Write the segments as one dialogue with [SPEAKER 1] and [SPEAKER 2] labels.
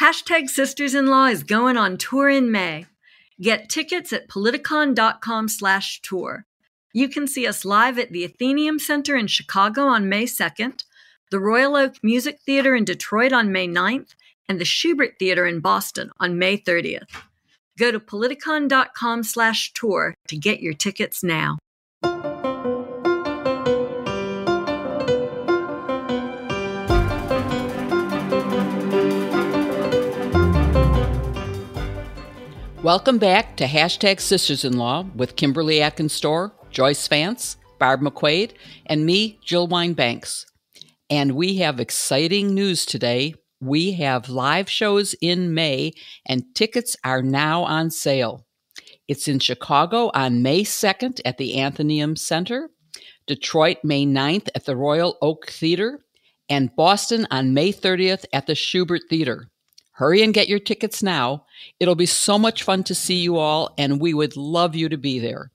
[SPEAKER 1] Hashtag Sisters in Law is going on tour in May. Get tickets at politicon.com slash tour. You can see us live at the Athenaeum Center in Chicago on May 2nd, the Royal Oak Music Theater in Detroit on May 9th, and the Shubert Theater in Boston on May 30th. Go to politicon.com slash tour to get your tickets now.
[SPEAKER 2] Welcome back to Hashtag Sisters in Law with Kimberly Atkins Stohr, Joyce Vance, Barb McQuade, and me, Jill Wine-Banks. And we have exciting news today. We have live shows in May, and tickets are now on sale. It's in Chicago on May 2nd at the Athenaeum Center, Detroit May 9th at the Royal Oak Theater, and Boston on May 30th at the Shubert Theater. Hurry and get your tickets now. It'll be so much fun to see you all, and we would love you to be there.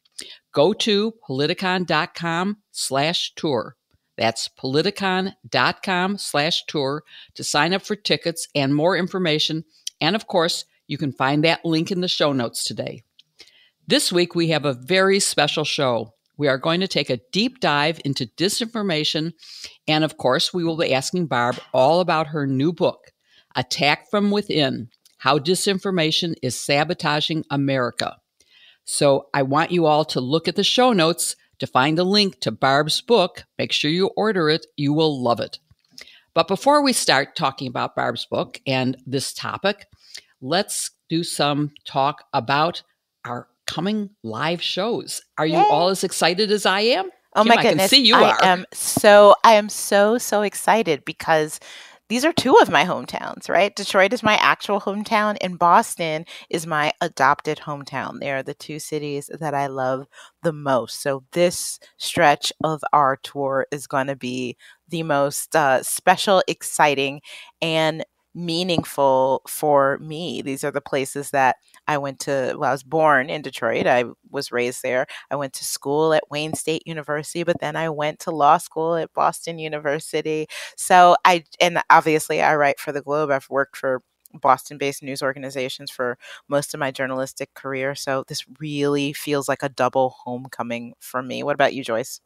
[SPEAKER 2] Go to politicon.com slash tour. That's politicon.com slash tour to sign up for tickets and more information. And of course, you can find that link in the show notes today. This week, we have a very special show. We are going to take a deep dive into disinformation. And of course, we will be asking Barb all about her new book, Attack from Within How Disinformation is Sabotaging America. So I want you all to look at the show notes to find the link to Barb's book. Make sure you order it, you will love it. But before we start talking about Barb's book and this topic, let's do some talk about our coming live shows. Are you Yay. all as excited as I am?
[SPEAKER 3] Oh Kim, my goodness! I can see you I are. am so I am so so excited because these are two of my hometowns, right? Detroit is my actual hometown, and Boston is my adopted hometown. They are the two cities that I love the most. So, this stretch of our tour is going to be the most uh, special, exciting, and meaningful for me. These are the places that I went to, well, I was born in Detroit. I was raised there. I went to school at Wayne State University, but then I went to law school at Boston University. So I, and obviously I write for the Globe. I've worked for Boston based news organizations for most of my journalistic career. So this really feels like a double homecoming for me. What about you, Joyce?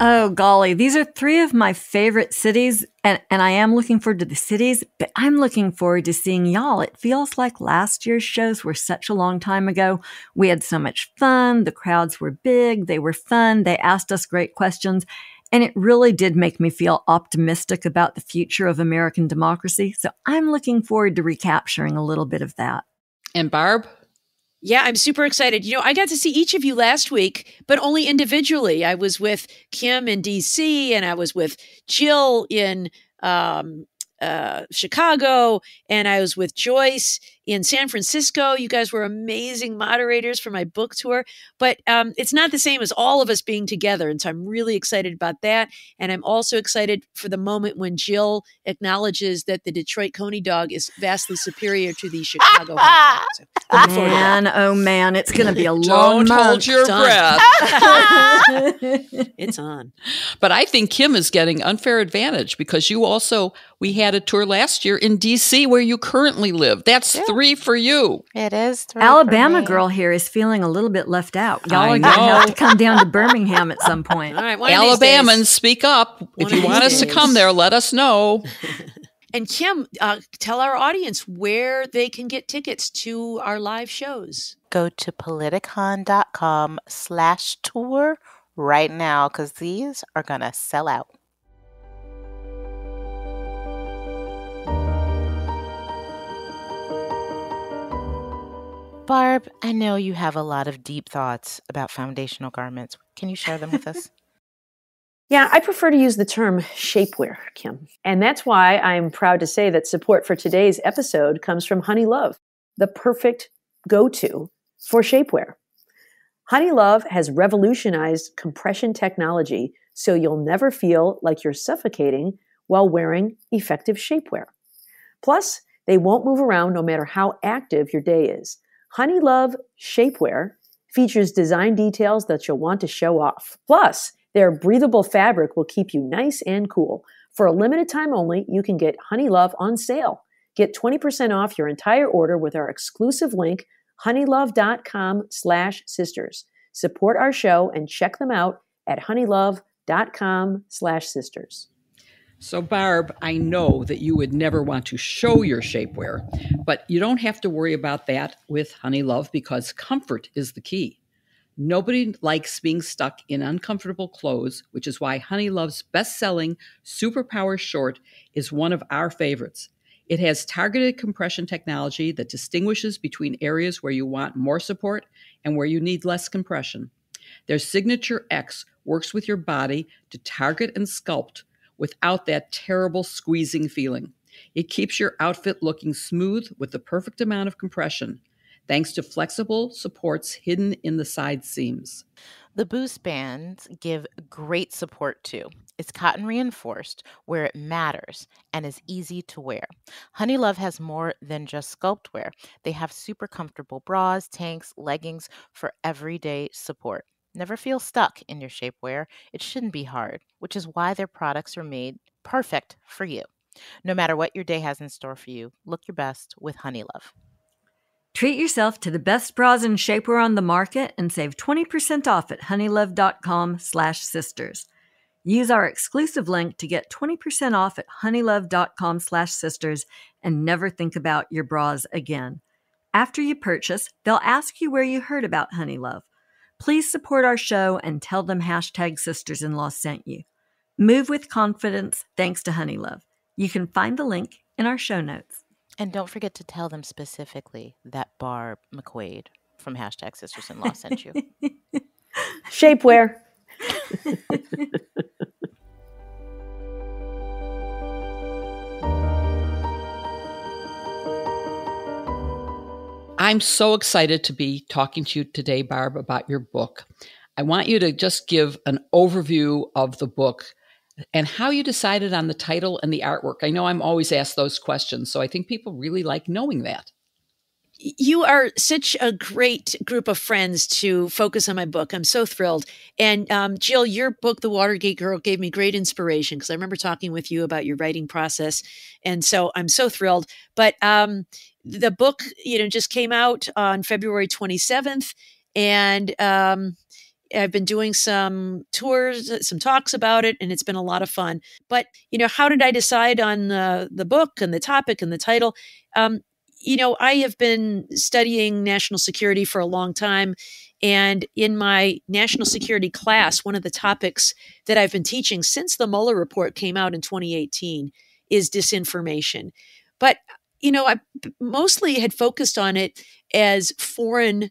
[SPEAKER 1] Oh, golly. These are three of my favorite cities. And, and I am looking forward to the cities, but I'm looking forward to seeing y'all. It feels like last year's shows were such a long time ago. We had so much fun. The crowds were big. They were fun. They asked us great questions. And it really did make me feel optimistic about the future of American democracy. So I'm looking forward to recapturing a little bit of that.
[SPEAKER 2] And Barb,
[SPEAKER 4] yeah, I'm super excited. You know, I got to see each of you last week, but only individually. I was with Kim in DC and I was with Jill in um, uh, Chicago and I was with Joyce in San Francisco. You guys were amazing moderators for my book tour, but um, it's not the same as all of us being together. And so I'm really excited about that. And I'm also excited for the moment when Jill acknowledges that the Detroit Coney dog is vastly superior to the Chicago hot dog.
[SPEAKER 1] So man, oh man, it's going to be a long
[SPEAKER 2] Don't
[SPEAKER 1] month.
[SPEAKER 2] hold your
[SPEAKER 4] it's
[SPEAKER 2] breath.
[SPEAKER 4] it's on.
[SPEAKER 2] But I think Kim is getting unfair advantage because you also we had a tour last year in DC where you currently live. That's yeah. three for you.
[SPEAKER 3] It is
[SPEAKER 1] Alabama girl here is feeling a little bit left out. Y'all are going to have to come down to Birmingham at some point.
[SPEAKER 4] All right,
[SPEAKER 2] Alabamans, speak up. One if you want us to come there, let us know.
[SPEAKER 4] and Kim, uh, tell our audience where they can get tickets to our live shows.
[SPEAKER 3] Go to politicon.com slash tour right now because these are going to sell out. Barb, I know you have a lot of deep thoughts about foundational garments. Can you share them with us?
[SPEAKER 5] Yeah, I prefer to use the term shapewear, Kim. And that's why I'm proud to say that support for today's episode comes from Honeylove, the perfect go to for shapewear. Honeylove has revolutionized compression technology so you'll never feel like you're suffocating while wearing effective shapewear. Plus, they won't move around no matter how active your day is. Honeylove Shapewear features design details that you'll want to show off. Plus, their breathable fabric will keep you nice and cool. For a limited time only, you can get Honeylove on sale. Get 20% off your entire order with our exclusive link, honeylove.com slash sisters. Support our show and check them out at honeylove.com slash sisters.
[SPEAKER 2] So, Barb, I know that you would never want to show your shapewear, but you don't have to worry about that with Honeylove because comfort is the key. Nobody likes being stuck in uncomfortable clothes, which is why Honeylove's best selling Superpower Short is one of our favorites. It has targeted compression technology that distinguishes between areas where you want more support and where you need less compression. Their Signature X works with your body to target and sculpt without that terrible squeezing feeling. It keeps your outfit looking smooth with the perfect amount of compression, thanks to flexible supports hidden in the side seams.
[SPEAKER 3] The boost bands give great support too. It's cotton reinforced where it matters and is easy to wear. Honeylove has more than just sculpt wear. They have super comfortable bras, tanks, leggings for everyday support. Never feel stuck in your shapewear. It shouldn't be hard, which is why their products are made perfect for you. No matter what your day has in store for you, look your best with Honeylove.
[SPEAKER 1] Treat yourself to the best bras and shapewear on the market and save 20% off at honeylove.com slash sisters. Use our exclusive link to get 20% off at honeylove.com slash sisters and never think about your bras again. After you purchase, they'll ask you where you heard about Honeylove. Please support our show and tell them hashtag sisters-in-law sent you. Move with confidence thanks to Honeylove. You can find the link in our show notes.
[SPEAKER 3] And don't forget to tell them specifically that Barb McQuade from hashtag sisters-in-law sent you.
[SPEAKER 5] Shapewear.
[SPEAKER 2] I'm so excited to be talking to you today, Barb, about your book. I want you to just give an overview of the book and how you decided on the title and the artwork. I know I'm always asked those questions, so I think people really like knowing that.
[SPEAKER 4] You are such a great group of friends to focus on my book. I'm so thrilled. And um, Jill, your book, The Watergate Girl, gave me great inspiration because I remember talking with you about your writing process. And so I'm so thrilled. But um, the book, you know, just came out on February 27th. And um, I've been doing some tours, some talks about it, and it's been a lot of fun. But you know, how did I decide on the book and the topic and the title? Um, you know, I have been studying national security for a long time. And in my national security class, one of the topics that I've been teaching since the Mueller report came out in 2018 is disinformation. But, you know, I mostly had focused on it as foreign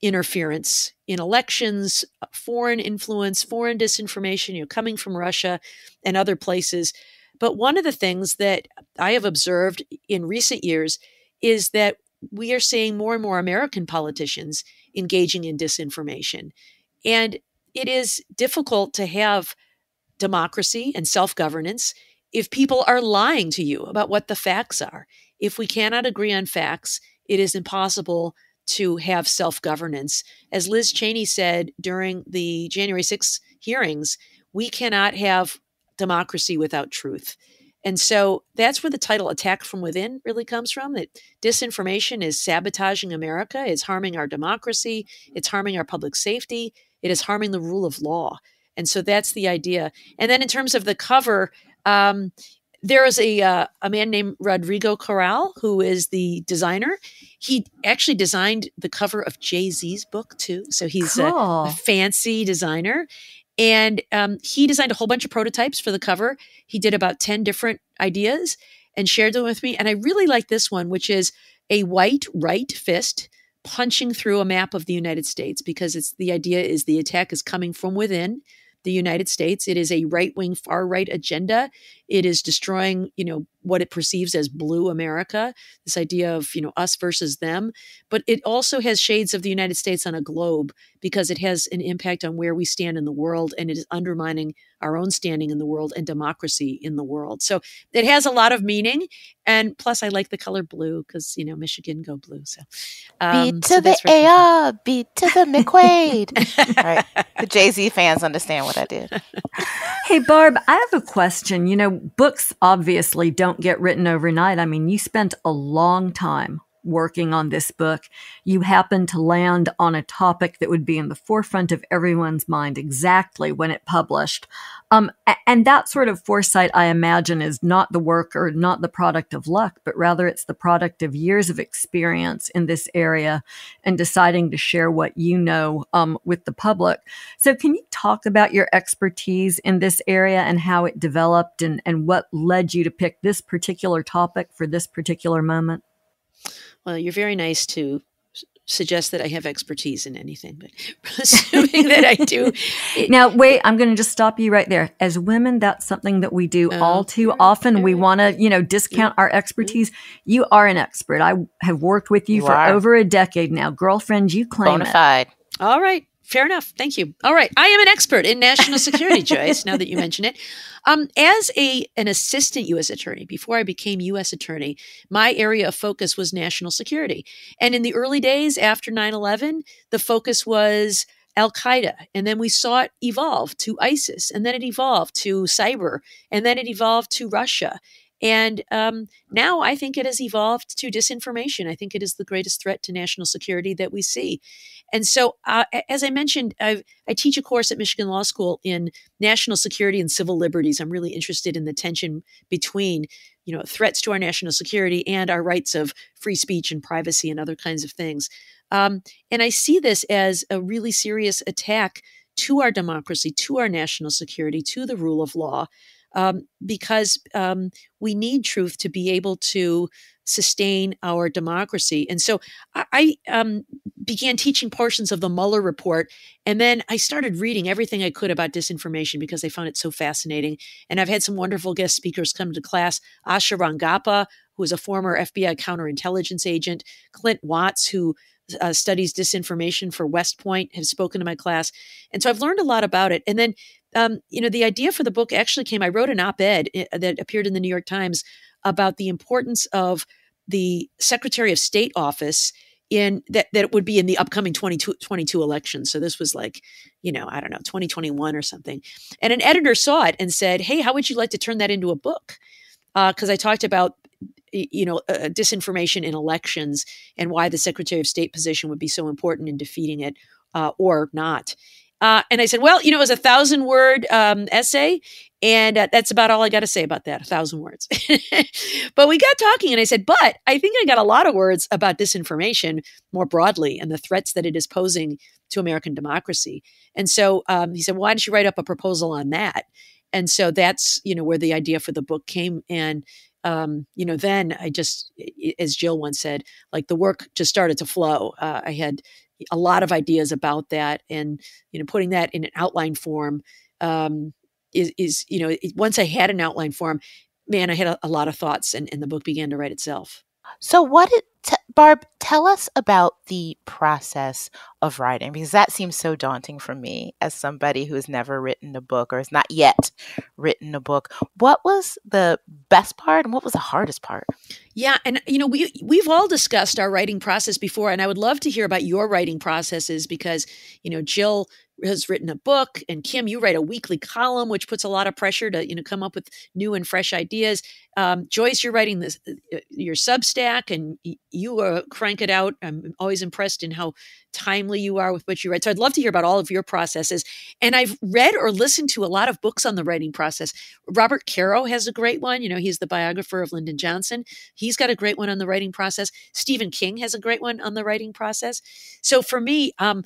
[SPEAKER 4] interference in elections, uh, foreign influence, foreign disinformation, you know, coming from Russia and other places. But one of the things that I have observed in recent years is that we are seeing more and more American politicians engaging in disinformation. And it is difficult to have democracy and self governance if people are lying to you about what the facts are. If we cannot agree on facts, it is impossible to have self governance. As Liz Cheney said during the January 6th hearings, we cannot have democracy without truth. And so that's where the title Attack from Within really comes from that disinformation is sabotaging America, it's harming our democracy, it's harming our public safety, it is harming the rule of law. And so that's the idea. And then in terms of the cover, um, there is a uh, a man named Rodrigo Corral who is the designer. He actually designed the cover of Jay Z's book too, so he's cool. a, a, fancy designer. And um, he designed a whole bunch of prototypes for the cover. He did about ten different ideas and shared them with me. And I really like this one, which is a white right fist punching through a map of the United States because it's the idea is the attack is coming from within the United States. It is a right wing, far right agenda. It is destroying, you know, what it perceives as blue America, this idea of, you know, us versus them. But it also has shades of the United States on a globe because it has an impact on where we stand in the world and it is undermining our own standing in the world and democracy in the world. So it has a lot of meaning. And plus, I like the color blue because, you know, Michigan go blue. So
[SPEAKER 3] um, beat to so the AR, beat to the McQuade. All right. The Jay Z fans understand what I did.
[SPEAKER 1] hey, Barb, I have a question. You know, books obviously don't don't get written overnight. I mean, you spent a long time working on this book, you happen to land on a topic that would be in the forefront of everyone's mind exactly when it published. Um, and that sort of foresight, I imagine, is not the work or not the product of luck, but rather it's the product of years of experience in this area and deciding to share what you know um, with the public. So, can you talk about your expertise in this area and how it developed and, and what led you to pick this particular topic for this particular moment?
[SPEAKER 4] Well, you're very nice to suggest that I have expertise in anything, but assuming that I do.
[SPEAKER 1] It, now, wait, I'm going to just stop you right there. As women, that's something that we do uh, all too often. We want to, you know, discount our expertise. You are an expert. I have worked with you, you for are. over a decade now. Girlfriend, you claim
[SPEAKER 3] Bonafide.
[SPEAKER 1] it.
[SPEAKER 4] All right. Fair enough. Thank you. All right. I am an expert in national security, Joyce, now that you mention it. Um, as a an assistant U.S. attorney, before I became U.S. attorney, my area of focus was national security. And in the early days after 9 11, the focus was Al Qaeda. And then we saw it evolve to ISIS. And then it evolved to cyber. And then it evolved to Russia. And um, now I think it has evolved to disinformation. I think it is the greatest threat to national security that we see. And so, uh, as I mentioned, I've, i teach a course at Michigan Law School in national security and civil liberties. I'm really interested in the tension between, you know, threats to our national security and our rights of free speech and privacy and other kinds of things. Um, and I see this as a really serious attack to our democracy, to our national security, to the rule of law um, because um, we need truth to be able to sustain our democracy. And so I, um, began teaching portions of the Mueller report. And then I started reading everything I could about disinformation because I found it so fascinating. And I've had some wonderful guest speakers come to class Asha Rangappa, who is a former FBI counterintelligence agent, Clint Watts, who uh, studies disinformation for West Point, have spoken to my class. And so I've learned a lot about it. And then um, you know, the idea for the book actually came. I wrote an op-ed eh, that appeared in the New York Times about the importance of the Secretary of State office in that that it would be in the upcoming 2022 election. So this was like, you know, I don't know, 2021 or something. And an editor saw it and said, "Hey, how would you like to turn that into a book?" Because uh, I talked about you know uh, disinformation in elections and why the Secretary of State position would be so important in defeating it uh, or not. Uh, and I said, well, you know, it was a thousand word um, essay. And uh, that's about all I got to say about that, a thousand words. but we got talking, and I said, but I think I got a lot of words about disinformation more broadly and the threats that it is posing to American democracy. And so um, he said, why don't you write up a proposal on that? And so that's, you know, where the idea for the book came. And, um, you know, then I just, as Jill once said, like the work just started to flow. Uh, I had a lot of ideas about that and you know putting that in an outline form um, is is you know once i had an outline form man i had a, a lot of thoughts and, and the book began to write itself
[SPEAKER 3] so what did t- barb tell us about the process of writing because that seems so daunting for me as somebody who has never written a book or has not yet written a book. What was the best part and what was the hardest part?
[SPEAKER 4] Yeah and you know we we've all discussed our writing process before and i would love to hear about your writing processes because you know jill has written a book and kim you write a weekly column which puts a lot of pressure to you know come up with new and fresh ideas. Um, joyce you're writing this uh, uh, your substack and you uh, crank it out. I'm always impressed in how timely you are with what you write. So i'd love to hear about all of your processes. And i've read or listened to a lot of books on the writing process. Robert caro has a great one. You know he's the biographer of lyndon johnson. He's got a great one on the writing process. Stephen king has a great one on the writing process. So for me um,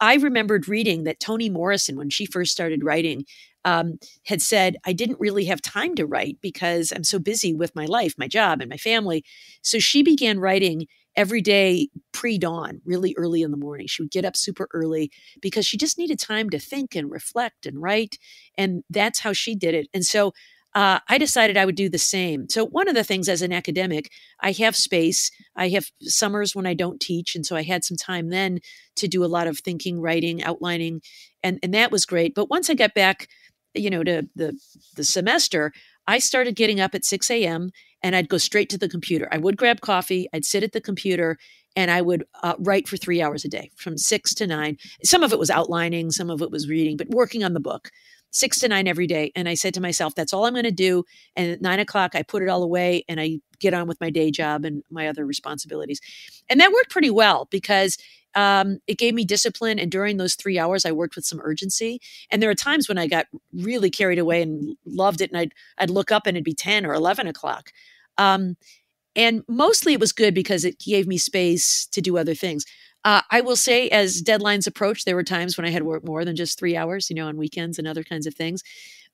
[SPEAKER 4] I remembered reading that Toni Morrison, when she first started writing, um, had said, I didn't really have time to write because I'm so busy with my life, my job, and my family. So she began writing every day pre dawn, really early in the morning. She would get up super early because she just needed time to think and reflect and write. And that's how she did it. And so uh, I decided I would do the same. So, one of the things as an academic, I have space. I have summers when I don't teach. And so I had some time then to do a lot of thinking, writing, outlining, and, and that was great. But once I got back, you know, to the, the semester, I started getting up at 6 a.m. and I'd go straight to the computer. I would grab coffee, I'd sit at the computer, and I would uh, write for three hours a day from six to nine. Some of it was outlining, some of it was reading, but working on the book. Six to nine every day. And I said to myself, that's all I'm going to do. And at nine o'clock, I put it all away and I get on with my day job and my other responsibilities. And that worked pretty well because um, it gave me discipline. And during those three hours, I worked with some urgency. And there are times when I got really carried away and loved it. And I'd, I'd look up and it'd be 10 or 11 o'clock. Um, and mostly it was good because it gave me space to do other things. Uh, I will say, as deadlines approach, there were times when I had worked more than just three hours, you know, on weekends and other kinds of things.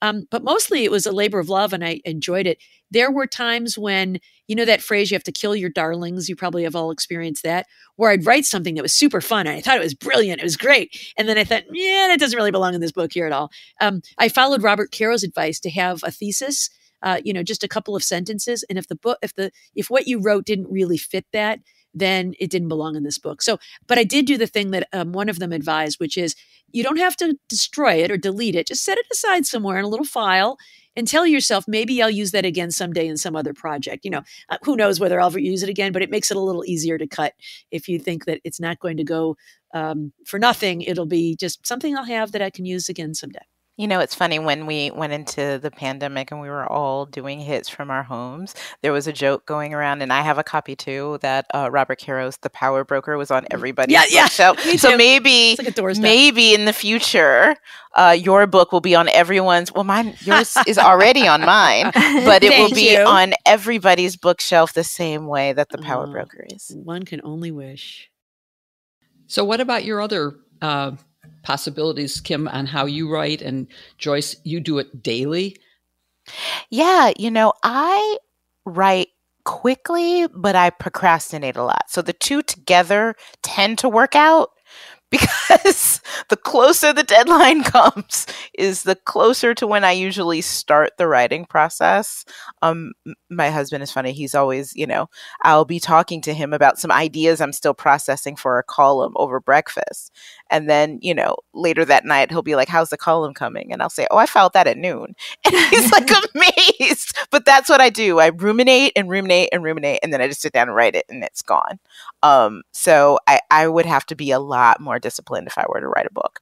[SPEAKER 4] Um, but mostly it was a labor of love and I enjoyed it. There were times when, you know, that phrase, you have to kill your darlings. You probably have all experienced that, where I'd write something that was super fun and I thought it was brilliant. It was great. And then I thought, yeah, that doesn't really belong in this book here at all. Um, I followed Robert Caro's advice to have a thesis. Uh, you know, just a couple of sentences, and if the book, if the, if what you wrote didn't really fit that, then it didn't belong in this book. So, but I did do the thing that um, one of them advised, which is you don't have to destroy it or delete it. Just set it aside somewhere in a little file and tell yourself maybe I'll use that again someday in some other project. You know, uh, who knows whether I'll ever use it again, but it makes it a little easier to cut if you think that it's not going to go um, for nothing. It'll be just something I'll have that I can use again someday.
[SPEAKER 3] You know, it's funny when we went into the pandemic and we were all doing hits from our homes. There was a joke going around, and I have a copy too that uh, Robert Caro's "The Power Broker" was on mm. everybody's yeah, yeah. So, so maybe, like maybe in the future, uh, your book will be on everyone's. Well, mine, yours is already on mine, but it will be you. on everybody's bookshelf the same way that "The Power Broker" is.
[SPEAKER 4] One can only wish.
[SPEAKER 2] So, what about your other? Possibilities, Kim, on how you write. And Joyce, you do it daily.
[SPEAKER 3] Yeah, you know, I write quickly, but I procrastinate a lot. So the two together tend to work out because the closer the deadline comes is the closer to when I usually start the writing process. Um, my husband is funny. He's always, you know, I'll be talking to him about some ideas I'm still processing for a column over breakfast. And then, you know, later that night, he'll be like, How's the column coming? And I'll say, Oh, I filed that at noon. And he's like amazed. But that's what I do. I ruminate and ruminate and ruminate. And then I just sit down and write it and it's gone. Um, so I, I would have to be a lot more disciplined if I were to write a book.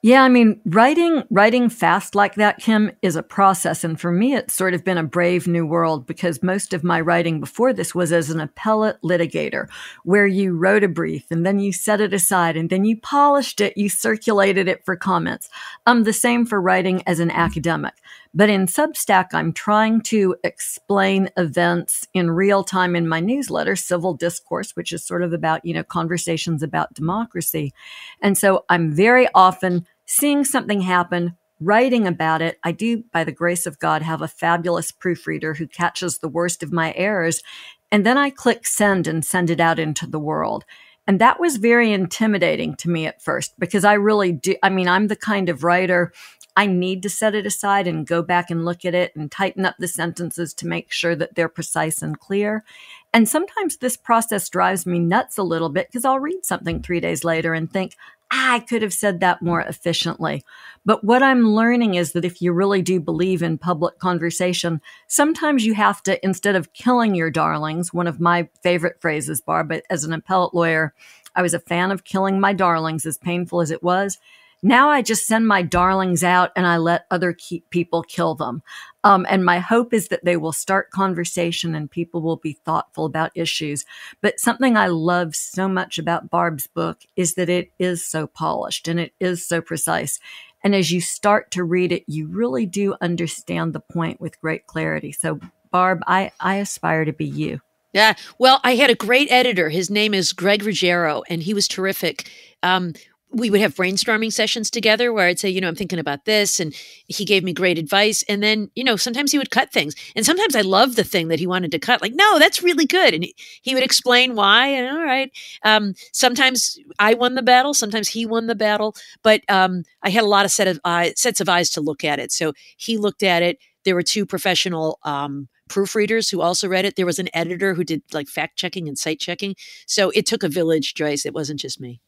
[SPEAKER 1] Yeah, I mean, writing writing fast like that, Kim, is a process, and for me, it's sort of been a brave new world because most of my writing before this was as an appellate litigator, where you wrote a brief and then you set it aside and then you polished it, you circulated it for comments. Um, the same for writing as an academic. But in Substack, I'm trying to explain events in real time in my newsletter, Civil Discourse, which is sort of about, you know, conversations about democracy. And so I'm very often seeing something happen, writing about it. I do, by the grace of God, have a fabulous proofreader who catches the worst of my errors. And then I click send and send it out into the world. And that was very intimidating to me at first because I really do. I mean, I'm the kind of writer I need to set it aside and go back and look at it and tighten up the sentences to make sure that they're precise and clear. And sometimes this process drives me nuts a little bit because I'll read something three days later and think, ah, I could have said that more efficiently. But what I'm learning is that if you really do believe in public conversation, sometimes you have to, instead of killing your darlings, one of my favorite phrases, Barb, as an appellate lawyer, I was a fan of killing my darlings, as painful as it was. Now I just send my darlings out and I let other people kill them. Um, and my hope is that they will start conversation and people will be thoughtful about issues. But something I love so much about Barb's book is that it is so polished and it is so precise. And as you start to read it, you really do understand the point with great clarity. So, Barb, I, I aspire to be you.
[SPEAKER 4] Yeah. Well, I had a great editor. His name is Greg Ruggiero, and he was terrific. Um, we would have brainstorming sessions together where I'd say, you know, I'm thinking about this. And he gave me great advice. And then, you know, sometimes he would cut things. And sometimes I loved the thing that he wanted to cut. Like, no, that's really good. And he, he would explain why. And all right. Um, sometimes I won the battle. Sometimes he won the battle. But um, I had a lot of set of sets of eyes to look at it. So he looked at it. There were two professional um, proofreaders who also read it. There was an editor who did like fact checking and site checking. So it took a village, Joyce. It wasn't just me.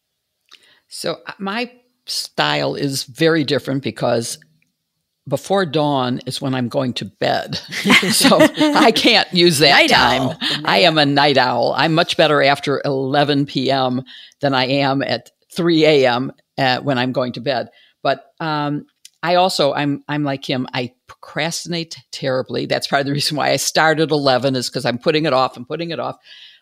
[SPEAKER 2] So uh, my style is very different because before dawn is when I'm going to bed. so I can't use that night time. Owl. I am a night owl. I'm much better after 11 p.m. than I am at 3 a.m. Uh, when I'm going to bed. But um, I also I'm I'm like him. I procrastinate terribly. That's part of the reason why I start at 11 is because I'm putting it off and putting it off.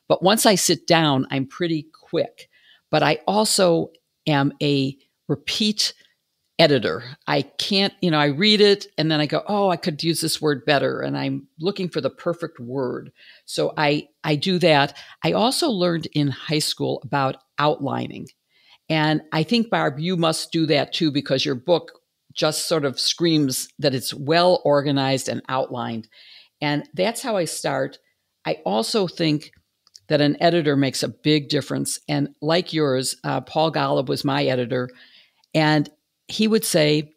[SPEAKER 2] But once I sit down, I'm pretty quick. But I also am a repeat editor. I can't, you know, I read it and then I go, "Oh, I could use this word better." And I'm looking for the perfect word. So I I do that. I also learned in high school about outlining. And I think Barb, you must do that too because your book just sort of screams that it's well organized and outlined. And that's how I start. I also think that an editor makes a big difference. And like yours, uh, Paul Golub was my editor. And he would say,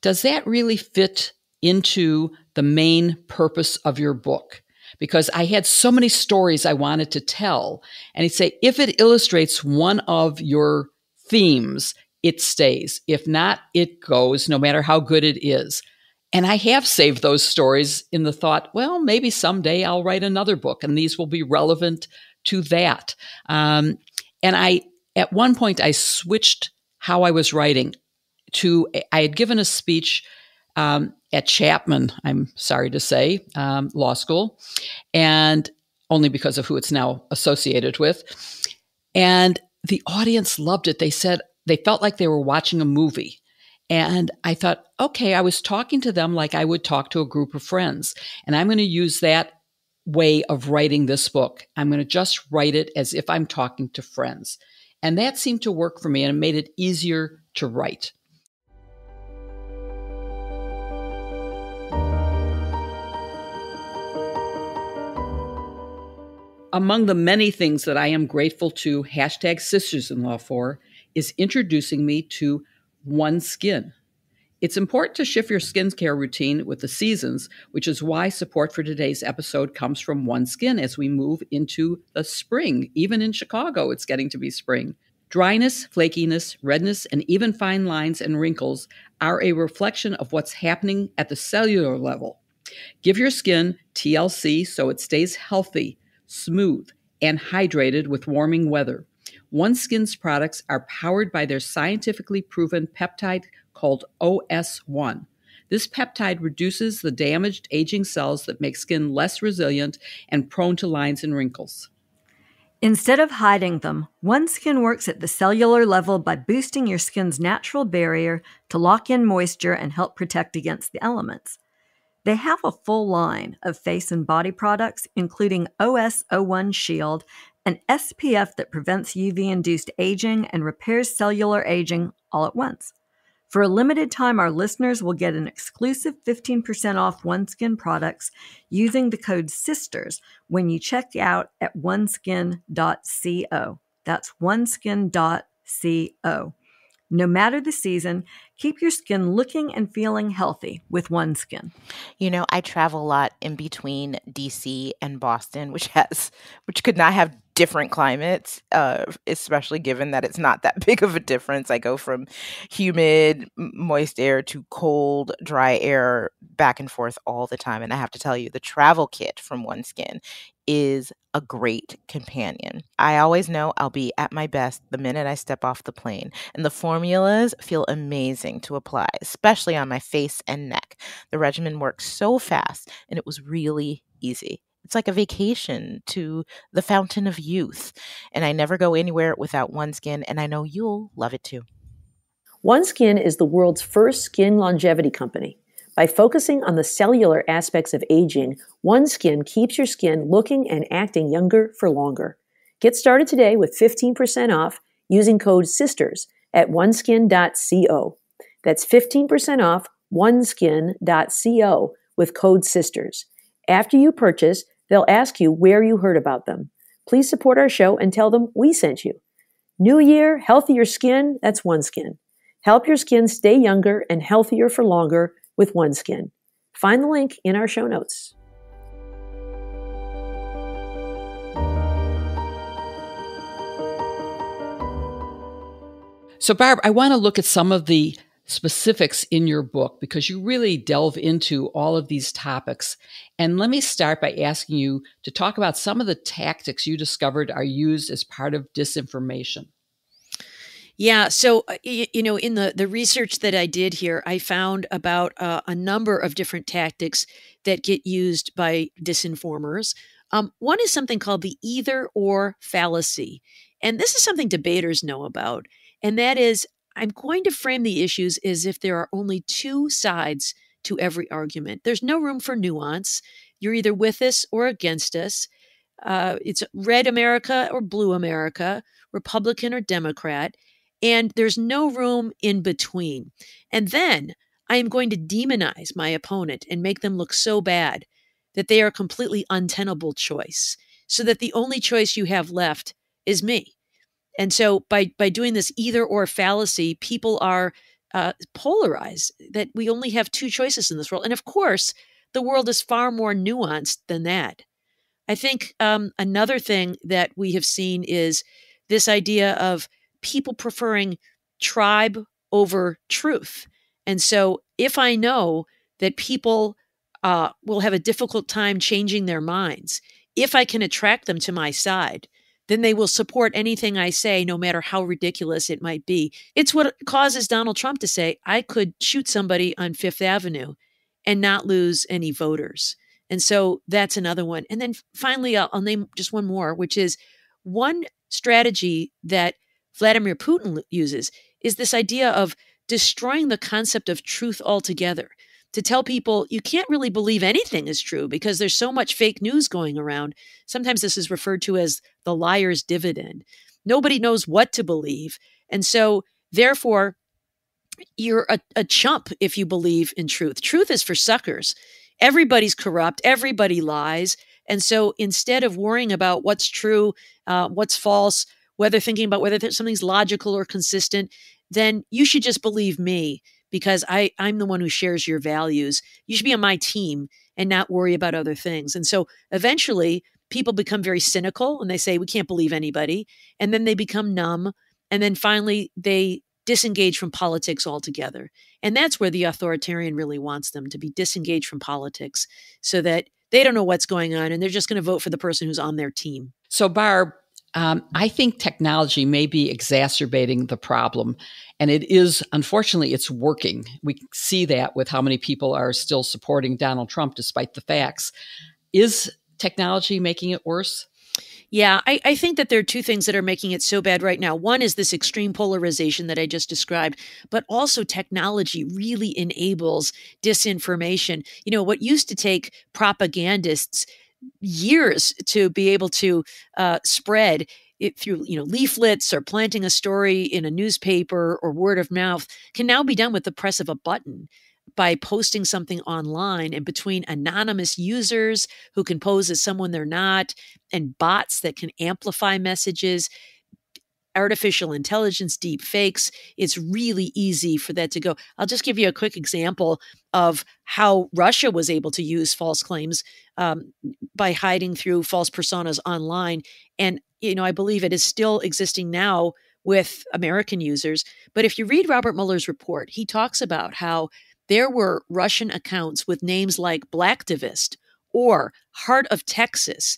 [SPEAKER 2] Does that really fit into the main purpose of your book? Because I had so many stories I wanted to tell. And he'd say, If it illustrates one of your themes, it stays. If not, it goes, no matter how good it is. And I have saved those stories in the thought, well, maybe someday I'll write another book and these will be relevant to that. Um, and I, at one point, I switched how I was writing to I had given a speech um, at Chapman. I'm sorry to say, um, law school, and only because of who it's now associated with. And the audience loved it. They said they felt like they were watching a movie. And I thought, okay, I was talking to them like I would talk to a group of friends. And I'm going to use that way of writing this book. I'm going to just write it as if I'm talking to friends. And that seemed to work for me and it made it easier to write. Among the many things that I am grateful to hashtag sisters in law for is introducing me to OneSkin. It's important to shift your skincare routine with the seasons, which is why support for today's episode comes from OneSkin as we move into the spring. Even in Chicago, it's getting to be spring. Dryness, flakiness, redness, and even fine lines and wrinkles are a reflection of what's happening at the cellular level. Give your skin TLC so it stays healthy smooth, and hydrated with warming weather. OneSkin's products are powered by their scientifically proven peptide called OS1. This peptide reduces the damaged aging cells that make skin less resilient and prone to lines and wrinkles.
[SPEAKER 1] Instead of hiding them, OneSkin works at the cellular level by boosting your skin's natural barrier to lock in moisture and help protect against the elements. They have a full line of face and body products, including OS01 Shield, an SPF that prevents UV induced aging and repairs cellular aging all at once. For a limited time, our listeners will get an exclusive 15% off OneSkin products using the code SISTERS when you check out at oneskin.co. That's oneskin.co. No matter the season, keep your skin looking and feeling healthy with OneSkin.
[SPEAKER 3] You know, I travel a lot in between DC and Boston, which has which could not have different climates, uh, especially given that it's not that big of a difference. I go from humid, moist air to cold, dry air back and forth all the time. And I have to tell you, the travel kit from OneSkin is a great companion. I always know I'll be at my best the minute I step off the plane, and the formulas feel amazing to apply, especially on my face and neck. The regimen works so fast, and it was really easy. It's like a vacation to the fountain of youth, and I never go anywhere without OneSkin, and I know you'll love it too.
[SPEAKER 5] OneSkin is the world's first skin longevity company. By focusing on the cellular aspects of aging, OneSkin keeps your skin looking and acting younger for longer. Get started today with 15% off using code SISTERS at oneskin.co. That's 15% off oneskin.co with code SISTERS. After you purchase, they'll ask you where you heard about them. Please support our show and tell them we sent you. New year, healthier skin, that's OneSkin. Help your skin stay younger and healthier for longer with OneSkin. Find the link in our show notes.
[SPEAKER 2] So, Barb, I want to look at some of the specifics in your book because you really delve into all of these topics. And let me start by asking you to talk about some of the tactics you discovered are used as part of disinformation.
[SPEAKER 4] Yeah. So, uh, you know, in the, the research that I did here, I found about uh, a number of different tactics that get used by disinformers. Um, one is something called the either or fallacy. And this is something debaters know about. And that is, I'm going to frame the issues as if there are only two sides to every argument. There's no room for nuance. You're either with us or against us. Uh, it's red America or blue America, Republican or Democrat and there's no room in between. And then I am going to demonize my opponent and make them look so bad that they are a completely untenable choice, so that the only choice you have left is me. And so by by doing this either or fallacy, people are uh, polarized that we only have two choices in this world. And of course, the world is far more nuanced than that. I think um, another thing that we have seen is this idea of people preferring tribe over truth. And so if I know that people uh, will have a difficult time changing their minds, if I can attract them to my side, then they will support anything I say, no matter how ridiculous it might be. It's what causes Donald Trump to say, I could shoot somebody on Fifth Avenue and not lose any voters. And so that's another one. And then finally, I'll, I'll name just one more, which is one strategy that Vladimir Putin uses is this idea of destroying the concept of truth altogether. To tell people you can't really believe anything is true because there's so much fake news going around. Sometimes this is referred to as the liar's dividend. Nobody knows what to believe. And so, therefore, you're a, a chump if you believe in truth. Truth is for suckers. Everybody's corrupt, everybody lies. And so, instead of worrying about what's true, uh, what's false, whether thinking about whether something's logical or consistent, then you should just believe me because I, I'm the one who shares your values. You should be on my team and not worry about other things. And so eventually people become very cynical and they say, we can't believe anybody. And then they become numb. And then finally they disengage from politics altogether. And that's where the authoritarian really wants them to be disengaged from politics so that they don't know what's going on and they're just going to vote for the person who's on their team.
[SPEAKER 2] So, Barb, um, I think technology may be exacerbating the problem. And it is, unfortunately, it's working. We see that with how many people are still supporting Donald Trump despite the facts. Is technology making it worse?
[SPEAKER 4] Yeah, I, I, think that there are two things that are making it so bad right now. One is this extreme polarization that I just described, but also technology really enables disinformation. You know, what used to take propagandists years to be able to uh, spread it through you know leaflets or planting a story in a newspaper or word of mouth can now be done with the press of a button by posting something online and between anonymous users who can pose as someone they're not and bots that can amplify messages artificial intelligence, deep fakes, it's really easy for that to go. I'll just give you a quick example of how Russia was able to use false claims um, by hiding through false personas online. And, you know, I believe it is still existing now with American users. But if you read Robert Mueller's report, he talks about how there were Russian accounts with names like Blacktivist or Heart of Texas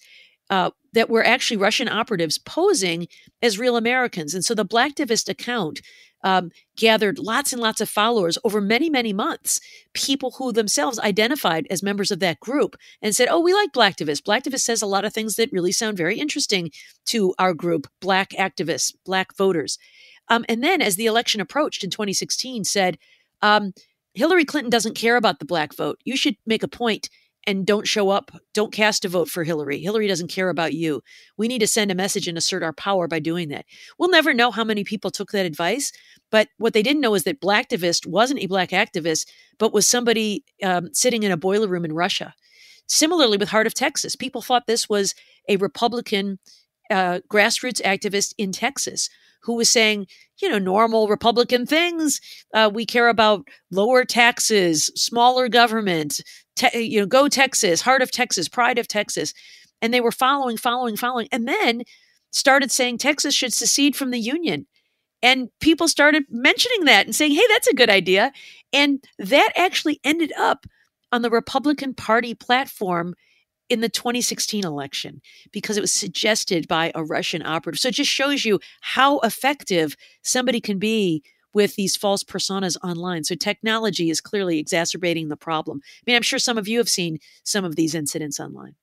[SPEAKER 4] uh, that were actually Russian operatives posing as real Americans. And so the Blacktivist account um, gathered lots and lots of followers over many, many months, people who themselves identified as members of that group and said, Oh, we like Blacktivist. Blacktivist says a lot of things that really sound very interesting to our group, Black activists, Black voters. Um, and then as the election approached in 2016, said, um, Hillary Clinton doesn't care about the black vote. You should make a point and don't show up. Don't cast a vote for Hillary. Hillary doesn't care about you. We need to send a message and assert our power by doing that. We'll never know how many people took that advice, but what they didn't know is that Blacktivist wasn't a black activist, but was somebody um, sitting in a boiler room in Russia. Similarly, with Heart of Texas, people thought this was a Republican uh, grassroots activist in Texas who was saying, you know, normal Republican things. Uh, we care about lower taxes, smaller government, te- you know, go Texas, heart of Texas, pride of Texas. And they were following, following, following, and then started saying Texas should secede from the Union. And people started mentioning that and saying, hey, that's a good idea. And that actually ended up on the Republican Party platform in the 2016 election because it was suggested by a Russian operative. So it just shows you how effective somebody can be with these false personas online. So technology is clearly exacerbating the problem. I mean, I'm sure some of you have seen some of these incidents online.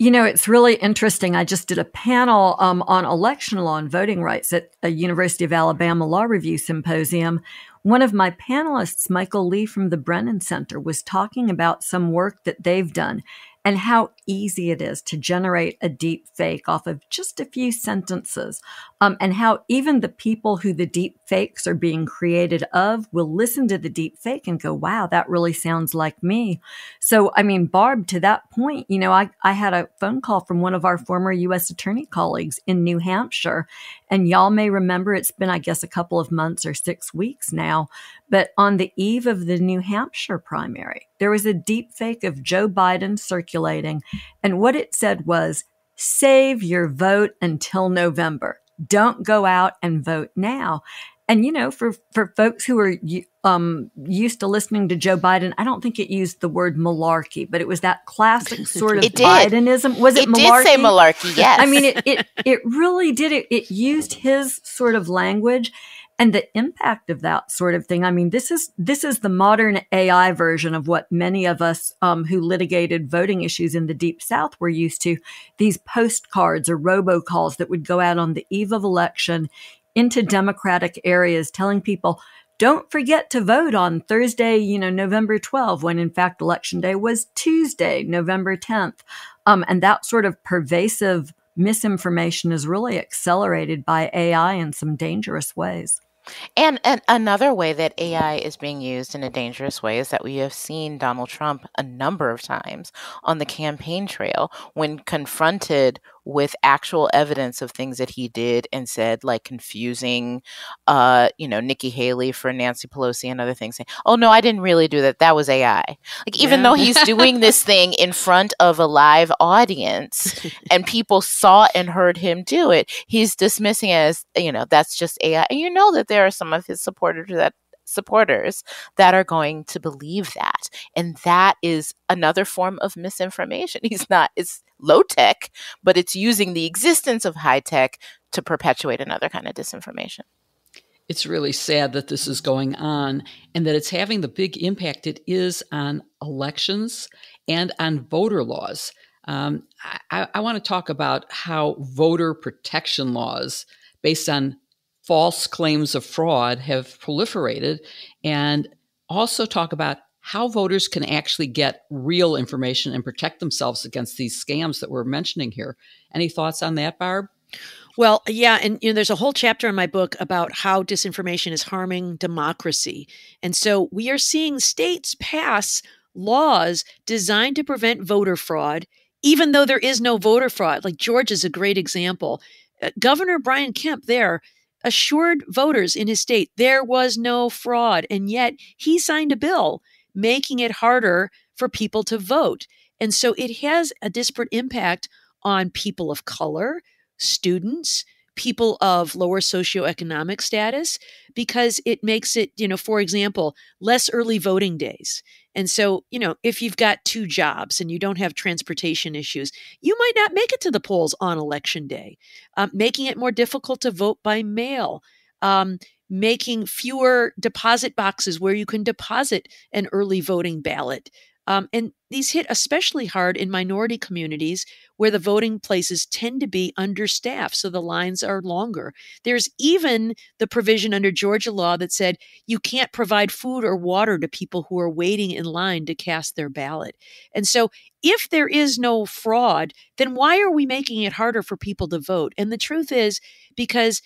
[SPEAKER 1] You know, it's really interesting. I just did a panel um, on election law and voting rights at a University of Alabama Law Review Symposium. One of my panelists, Michael Li from the Brennan Center, was talking about some work that they've done and how easy it is to generate a deep fake off of just a few sentences. Um, and how even the people who the deep fakes are being created of will listen to the deep fake and go, wow, that really sounds like me. So, I mean, Barb, to that point, you know, I, I had a phone call from one of our former U.S. attorney colleagues in New Hampshire. And y'all may remember it's been, I guess, a couple of months or six weeks now. But on the eve of the New Hampshire primary, there was a deep fake of Joe Biden circulating. And what it said was, save your vote until November. Don't go out and vote now. And you know, for for folks who are um, used to listening to Joe Biden, I don't think it used the word malarkey, but it was that classic sort of it Bidenism. Was it,
[SPEAKER 3] it
[SPEAKER 1] malarkey?
[SPEAKER 3] It did say malarkey. Yes.
[SPEAKER 1] I mean, it it it really did. It it used his sort of language, and the impact of that sort of thing. I mean, this is this is the modern AI version of what many of us um, who litigated voting issues in the Deep South were used to. These postcards or robocalls that would go out on the eve of election into Democratic areas, telling people. Don't forget to vote on Thursday, you know, November 12, when in fact election day was Tuesday, November 10th. Um, and that sort of pervasive misinformation is really accelerated by AI in some dangerous ways.
[SPEAKER 3] And, and another way that AI is being used in a dangerous way is that we have seen Donald Trump a number of times on the campaign trail when confronted with actual evidence of things that he did and said, like confusing, uh, you know, Nikki Haley for Nancy Pelosi and other things. Saying, "Oh no, I didn't really do that. That was AI." Like even yeah. though he's doing this thing in front of a live audience and people saw and heard him do it, he's dismissing it as you know that's just AI. And you know that there are some of his supporters that supporters that are going to believe that. And that is another form of misinformation. He's not, it's low tech, but it's using the existence of high tech to perpetuate another kind of disinformation.
[SPEAKER 2] It's really sad that this is going on and that it's having the big impact it is on elections and on voter laws. Um, I, I want to talk about how voter protection laws based on false claims of fraud have proliferated and also talk about how voters can actually get real information and protect themselves against these scams that we're mentioning here. Any thoughts on that, Barb?
[SPEAKER 4] Well, yeah, and you know, there's a whole chapter in my book about how disinformation is harming democracy. And so we are seeing states pass laws designed to prevent voter fraud, even though there is no voter fraud. Like Georgia is a great example. Uh, Governor Brian Kemp there assured voters in his state there was no fraud. And yet he signed a bill making it harder for people to vote. And so it has a disparate impact on people of color, students, people of lower socioeconomic status because it makes it, you know, for example, less early voting days. And so, you know, if you've got two jobs and you don't have transportation issues, you might not make it to the polls on election day, um, making it more difficult to vote by mail. Um, making fewer deposit boxes where you can deposit an early voting ballot, um, and these hit especially hard in minority communities where the voting places tend to be understaffed, so the lines are longer. There's even the provision under Georgia law that said you can't provide food or water to people who are waiting in line to cast their ballot. And so, if there is no fraud, then why are we making it harder for people to vote? And the truth is because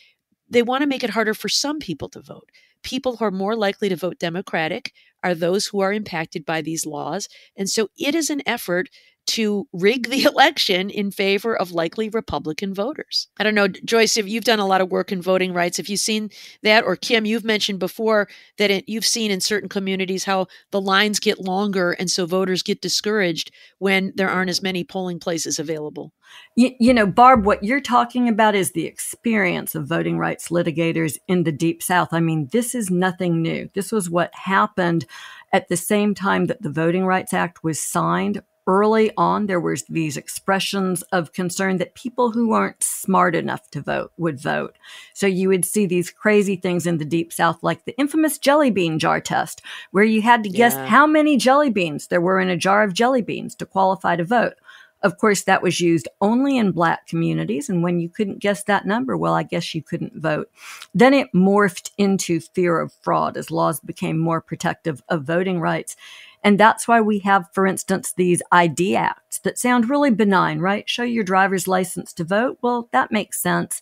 [SPEAKER 4] they want to make it harder for some people to vote. People who are more likely to vote Democratic are those who are impacted by these laws. And so it is an effort to rig the election in favor of likely Republican voters. I don't know, Joyce, if you've done a lot of work in voting rights, have you seen that? Or Kim, you've mentioned before that it, you've seen in certain communities how the lines get longer and so voters get discouraged when there aren't as many polling places available.
[SPEAKER 1] You, you know, Barb, what you're talking about is the experience of voting rights litigators in the Deep South. I mean, this is nothing new. This was what happened at the same time that the Voting Rights Act was signed early on, there was these expressions of concern that people who aren't smart enough to vote would vote. So you would see these crazy things in the deep south, like the infamous jelly bean jar test, where you had to guess yeah. how many jelly beans there were in a jar of jelly beans to qualify to vote. Of course, that was used only in black communities. And when you couldn't guess that number, well, I guess you couldn't vote. Then it morphed into fear of fraud as laws became more protective of voting rights. And that's why we have, for instance, these ID acts that sound really benign, right? Show your driver's license to vote. Well, that makes sense.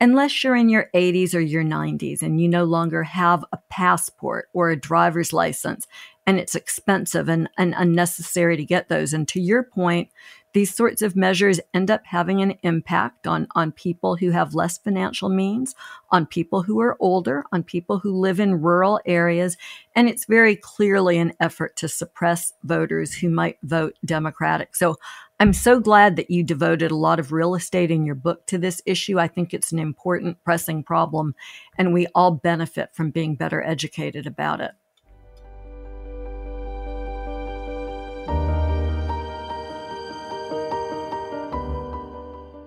[SPEAKER 1] Unless you're in your 80s or your 90s and you no longer have a passport or a driver's license, and it's expensive and, and unnecessary to get those. And to your point, these sorts of measures end up having an impact on, on people who have less financial means, on people who are older, on people who live in rural areas. And it's very clearly an effort to suppress voters who might vote Democratic. So I'm so glad that you devoted a lot of real estate in your book to this issue. I think it's an important, pressing problem, and we all benefit from being better educated about it.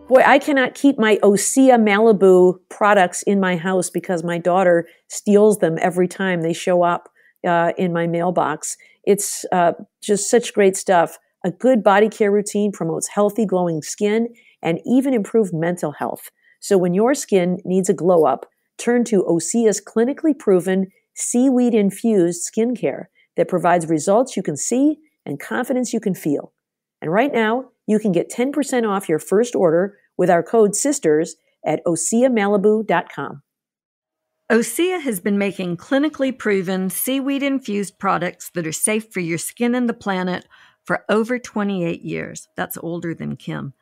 [SPEAKER 5] Boy, I cannot keep my Osea Malibu products in my house because my daughter steals them every time they show up uh, in my mailbox. It's uh, just such great stuff. A good body care routine promotes healthy, glowing skin and even improved mental health. So when your skin needs a glow up, turn to Osea's clinically proven seaweed infused skincare that provides results you can see and confidence you can feel. And right now, you can get 10% off your first order with our code SISTERS at OseaMalibu.com.
[SPEAKER 1] Osea has been making clinically proven seaweed infused products that are safe for your skin and the planet for over 28 years. That's older than Kim.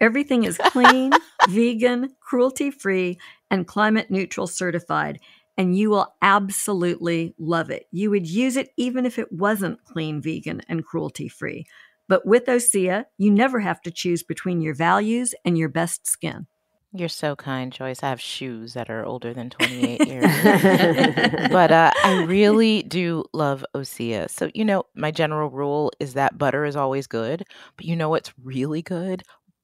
[SPEAKER 1] Everything is clean, vegan, cruelty free, and climate neutral certified, and you will absolutely love it. You would use it even if it wasn't clean, vegan, and cruelty free. But with Osea, you never have to choose between your values and your best skin.
[SPEAKER 3] You're so kind, Joyce. I have shoes that are older than 28 years. but uh, I really do love Osea. So, you know, my general rule is that butter is always good. But you know what's really good?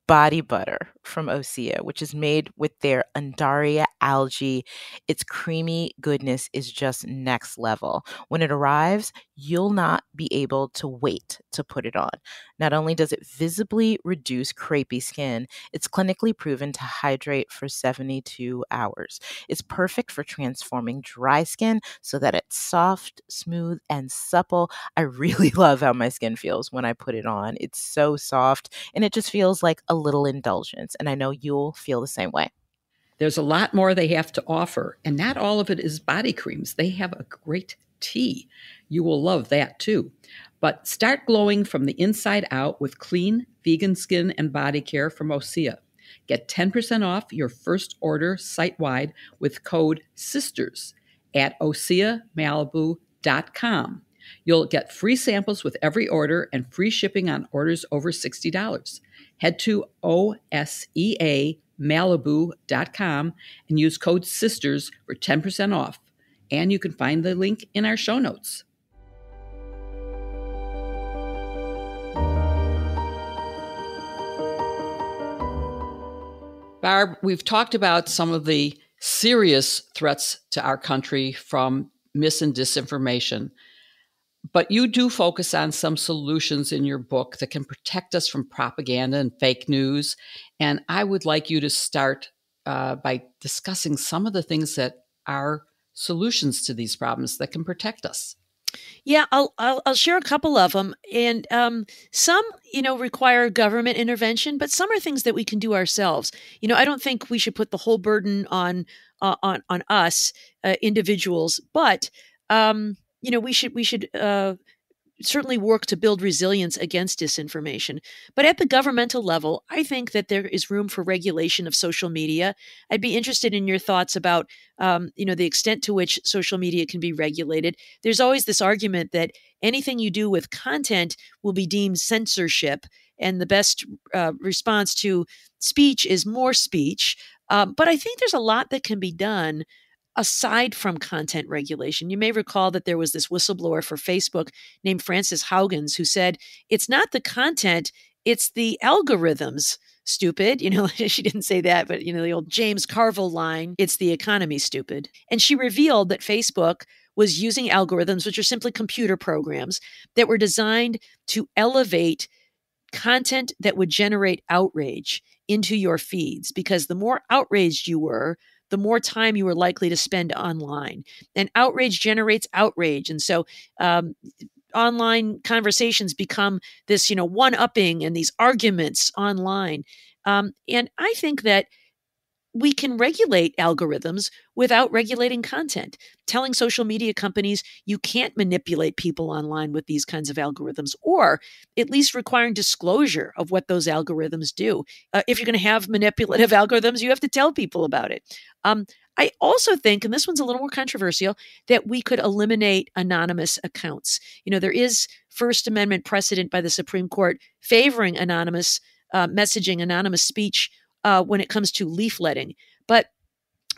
[SPEAKER 3] Body butter from Osea, which is made with their Undaria algae. Its creamy goodness is just next level. When it arrives, you'll not be able to wait to put it on. Not only does it visibly reduce crepey skin, it's clinically proven to hydrate for 72 hours. It's perfect for transforming dry skin so that it's soft, smooth, and supple. I really love how my skin feels when I put it on. It's so soft and it just feels like a little indulgence. And I know you'll feel the same way.
[SPEAKER 2] There's a lot more they have to offer, and not all of it is body creams. They have a great tea. You will love that too. But start glowing from the inside out with clean, vegan skin and body care from Osea. Get 10% off your first order site wide with code SISTERS at OseaMalibu.com. You'll get free samples with every order and free shipping on orders over $60. Head to OSEAMalibu.com and use code SISTERS for 10% off. And you can find the link in our show notes. Barb, we've talked about some of the serious threats to our country from mis and disinformation. But you do focus on some solutions in your book that can protect us from propaganda and fake news. And I would like you to start uh, by discussing some of the things that are solutions to these problems that can protect us.
[SPEAKER 4] Yeah, I'll, I'll, I'll share a couple of them, and um, some you know require government intervention, but some are things that we can do ourselves. You know, I don't think we should put the whole burden on uh, on on us uh, individuals, but um, you know we should we should uh, certainly work to build resilience against disinformation. But at the governmental level, I think that there is room for regulation of social media. I'd be interested in your thoughts about, um, you know, the extent to which social media can be regulated. There's always this argument that anything you do with content will be deemed censorship, and the best uh, response to speech is more speech. Um, but I think there's a lot that can be done aside from content regulation. You may recall that there was this whistleblower for Facebook named Frances Haugens who said, it's not the content, it's the algorithms stupid. You know, she didn't say that, but you know, the old James Carville line, it's the economy stupid. And she revealed that Facebook was using algorithms, which are simply computer programs that were designed to elevate content that would generate outrage into your feeds because the more outraged you were, the more time you are likely to spend online. And outrage generates outrage. And so, um, online conversations become this, you know, one upping and these arguments online. Um, and I think that we can regulate algorithms without regulating content. Telling social media companies you can't manipulate people online with these kinds of algorithms, or at least requiring disclosure of what those algorithms do. Uh, if you're going to have manipulative algorithms, you have to tell people about it. Um, I also think, and this one's a little more controversial, that we could eliminate anonymous accounts. You know, there is First Amendment precedent by the Supreme Court favoring anonymous uh, messaging, anonymous speech uh, when it comes to leafletting. But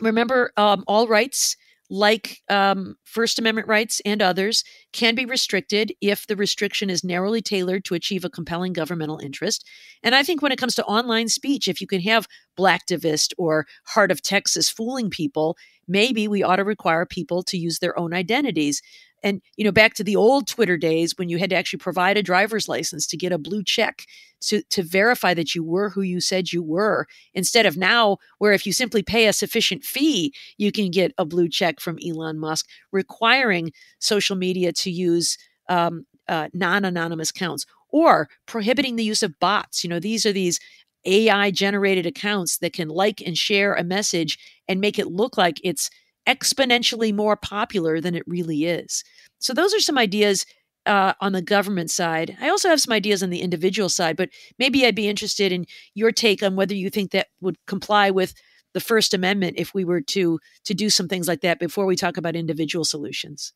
[SPEAKER 4] remember, um, all rights, like um, First Amendment rights and others, can be restricted if the restriction is narrowly tailored to achieve a compelling governmental interest. And I think when it comes to online speech, if you can have Blacktivist or Heart of Texas fooling people, maybe we ought to require people to use their own identities and you know back to the old twitter days when you had to actually provide a driver's license to get a blue check to, to verify that you were who you said you were instead of now where if you simply pay a sufficient fee you can get a blue check from elon musk requiring social media to use um, uh, non-anonymous accounts or prohibiting the use of bots. You know these are these ai generated accounts that can like and share a message and make it look like it's exponentially more popular than it really is. So, those are some ideas uh, on the government side. I also have some ideas on the individual side, but maybe I'd be interested in your take on whether you think that would comply with the First Amendment if we were to to do some things like that before we talk about individual solutions.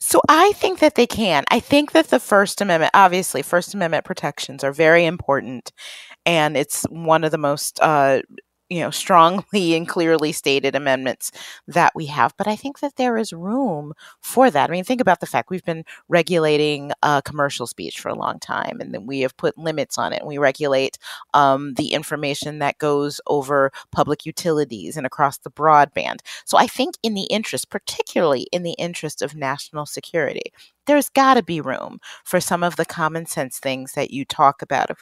[SPEAKER 3] So I think that they can. I think that the First Amendment, obviously, First Amendment protections are very important, and it's one of the most uh, you know strongly and clearly stated amendments that we have but i think that there is room for that. I mean think about the fact we've been regulating uh, commercial speech for a long time and then we have put limits on it and we regulate um, the information that goes over public utilities and across the broadband. So i think in the interest particularly in the interest of national security there's got to be room for some of the common sense things that you talk about of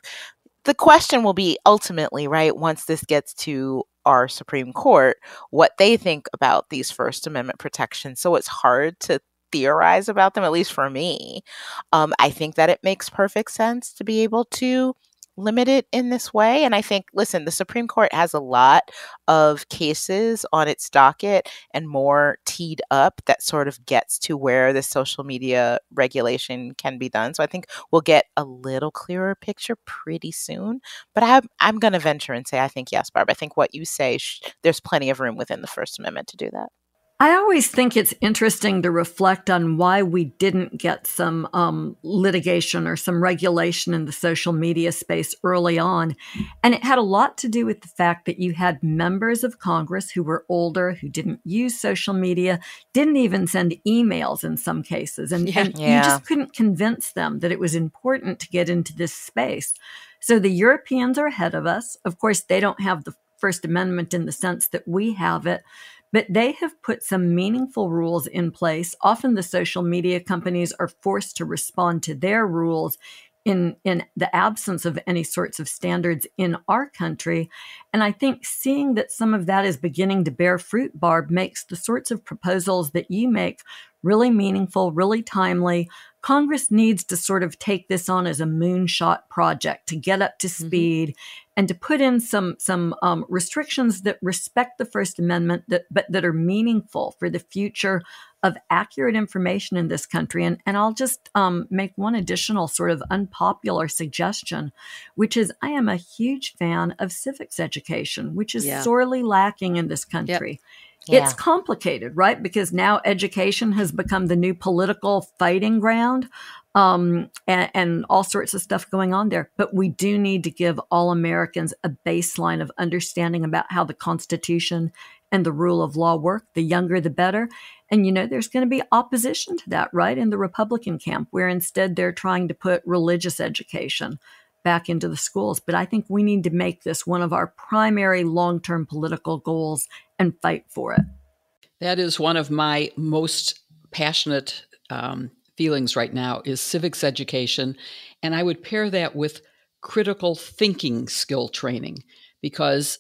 [SPEAKER 3] the question will be ultimately, right, once this gets to our Supreme Court, what they think about these First Amendment protections. So it's hard to theorize about them, at least for me. Um, I think that it makes perfect sense to be able to limited in this way. And I think, listen, the Supreme Court has a lot of cases on its docket and more teed up that sort of gets to where the social media regulation can be done. So I think we'll get a little clearer picture pretty soon. But I'm, I'm going to venture and say, I think, yes, Barb. I think what you say, sh- there's plenty of room within the First Amendment to do that.
[SPEAKER 1] I always think it's interesting to reflect on why we didn't get some um, litigation or some regulation in the social media space early on. And it had a lot to do with the fact that you had members of Congress who were older, who didn't use social media, didn't even send emails in some cases. And, yeah. and yeah. you just couldn't convince them that it was important to get into this space. So the Europeans are ahead of us. Of course, they don't have the First Amendment in the sense that we have it, but they have put some meaningful rules in place. Often the social media companies are forced to respond to their rules in in the absence of any sorts of standards in our country and i think seeing that some of that is beginning to bear fruit barb makes the sorts of proposals that you make really meaningful really timely Congress needs to sort of take this on as a moonshot project to get up to mm-hmm. speed mm-hmm. and to put in some some um, restrictions that respect the First Amendment, that but that are meaningful for the future of accurate information in this country. And and I'll just um, make one additional sort of unpopular suggestion, which is I am a huge fan of civics education, which is sorely lacking in this country. Yep. Yeah. It's complicated, right? Because now education has become the new political fighting ground. um, and, and all sorts of stuff going on there. But we do need to give all Americans a baseline of understanding about how the Constitution and the rule of law work. The younger, the better. And, you know, there's going to be opposition to that, right? In the Republican camp, where instead they're trying to put religious education back into the schools. But I think we need to make this one of our primary long term political goals and fight for it.
[SPEAKER 2] That is one of my most passionate um, feelings right now is civics education. And I would pair that with critical thinking skill training because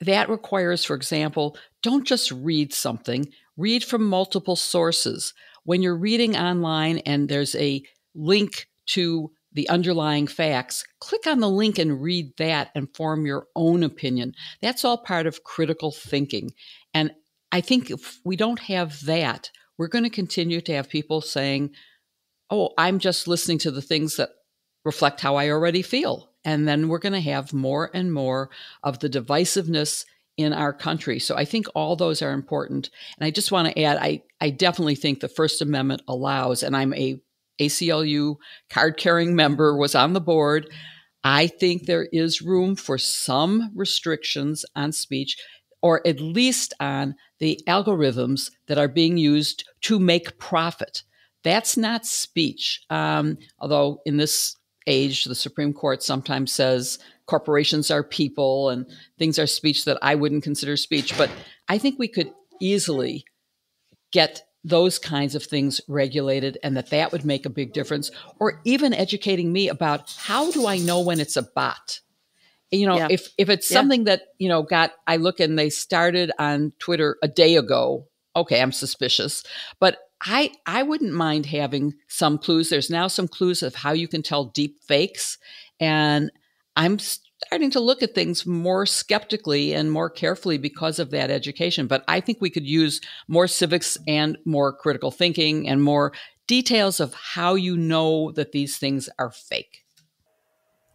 [SPEAKER 2] that requires, for example, don't just read something, read from multiple sources. When you're reading online and there's a link to the underlying facts, click on the link and read that and form your own opinion. That's all part of critical thinking. And I think if we don't have that, we're going to continue to have people saying, oh, I'm just listening to the things that reflect how I already feel. And then we're going to have more and more of the divisiveness in our country. So I think all those are important. And I just want to add, I, I definitely think the First Amendment allows, and I'm a ACLU card carrying member, was on the board. I think there is room for some restrictions on speech, or at least on the algorithms that are being used to make profit. That's not speech. Um, although in this age, the Supreme Court sometimes says corporations are people and things are speech that I wouldn't consider speech. But I think we could easily get those kinds of things regulated and that that would make a big difference or even educating me about how do i know when it's a bot you know yeah. if if it's yeah. something that you know got i look and they started on twitter a day ago okay i'm suspicious but I I wouldn't mind having some clues. There's now some clues of how you can tell deep fakes, and I'm starting to look at things more skeptically and more carefully because of that education. But I think we could use more civics and more critical thinking and more details of how you know that these things are fake.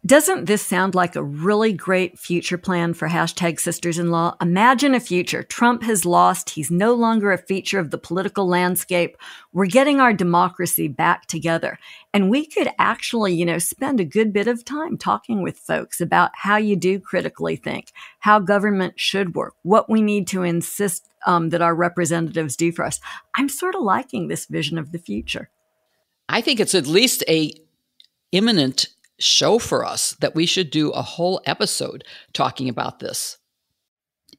[SPEAKER 1] Doesn't this sound like a really great future plan for hashtag sisters in law? Imagine a future. Trump has lost. He's no longer a feature of the political landscape. We're getting our democracy back together. And we could actually, you know, spend a good bit of time talking with folks about how you do critically think, how government should work, what we need to insist um, that our representatives do for us. I'm sort of liking this vision of the future.
[SPEAKER 2] I think it's at least a imminent show for us that we should do a whole episode talking about this.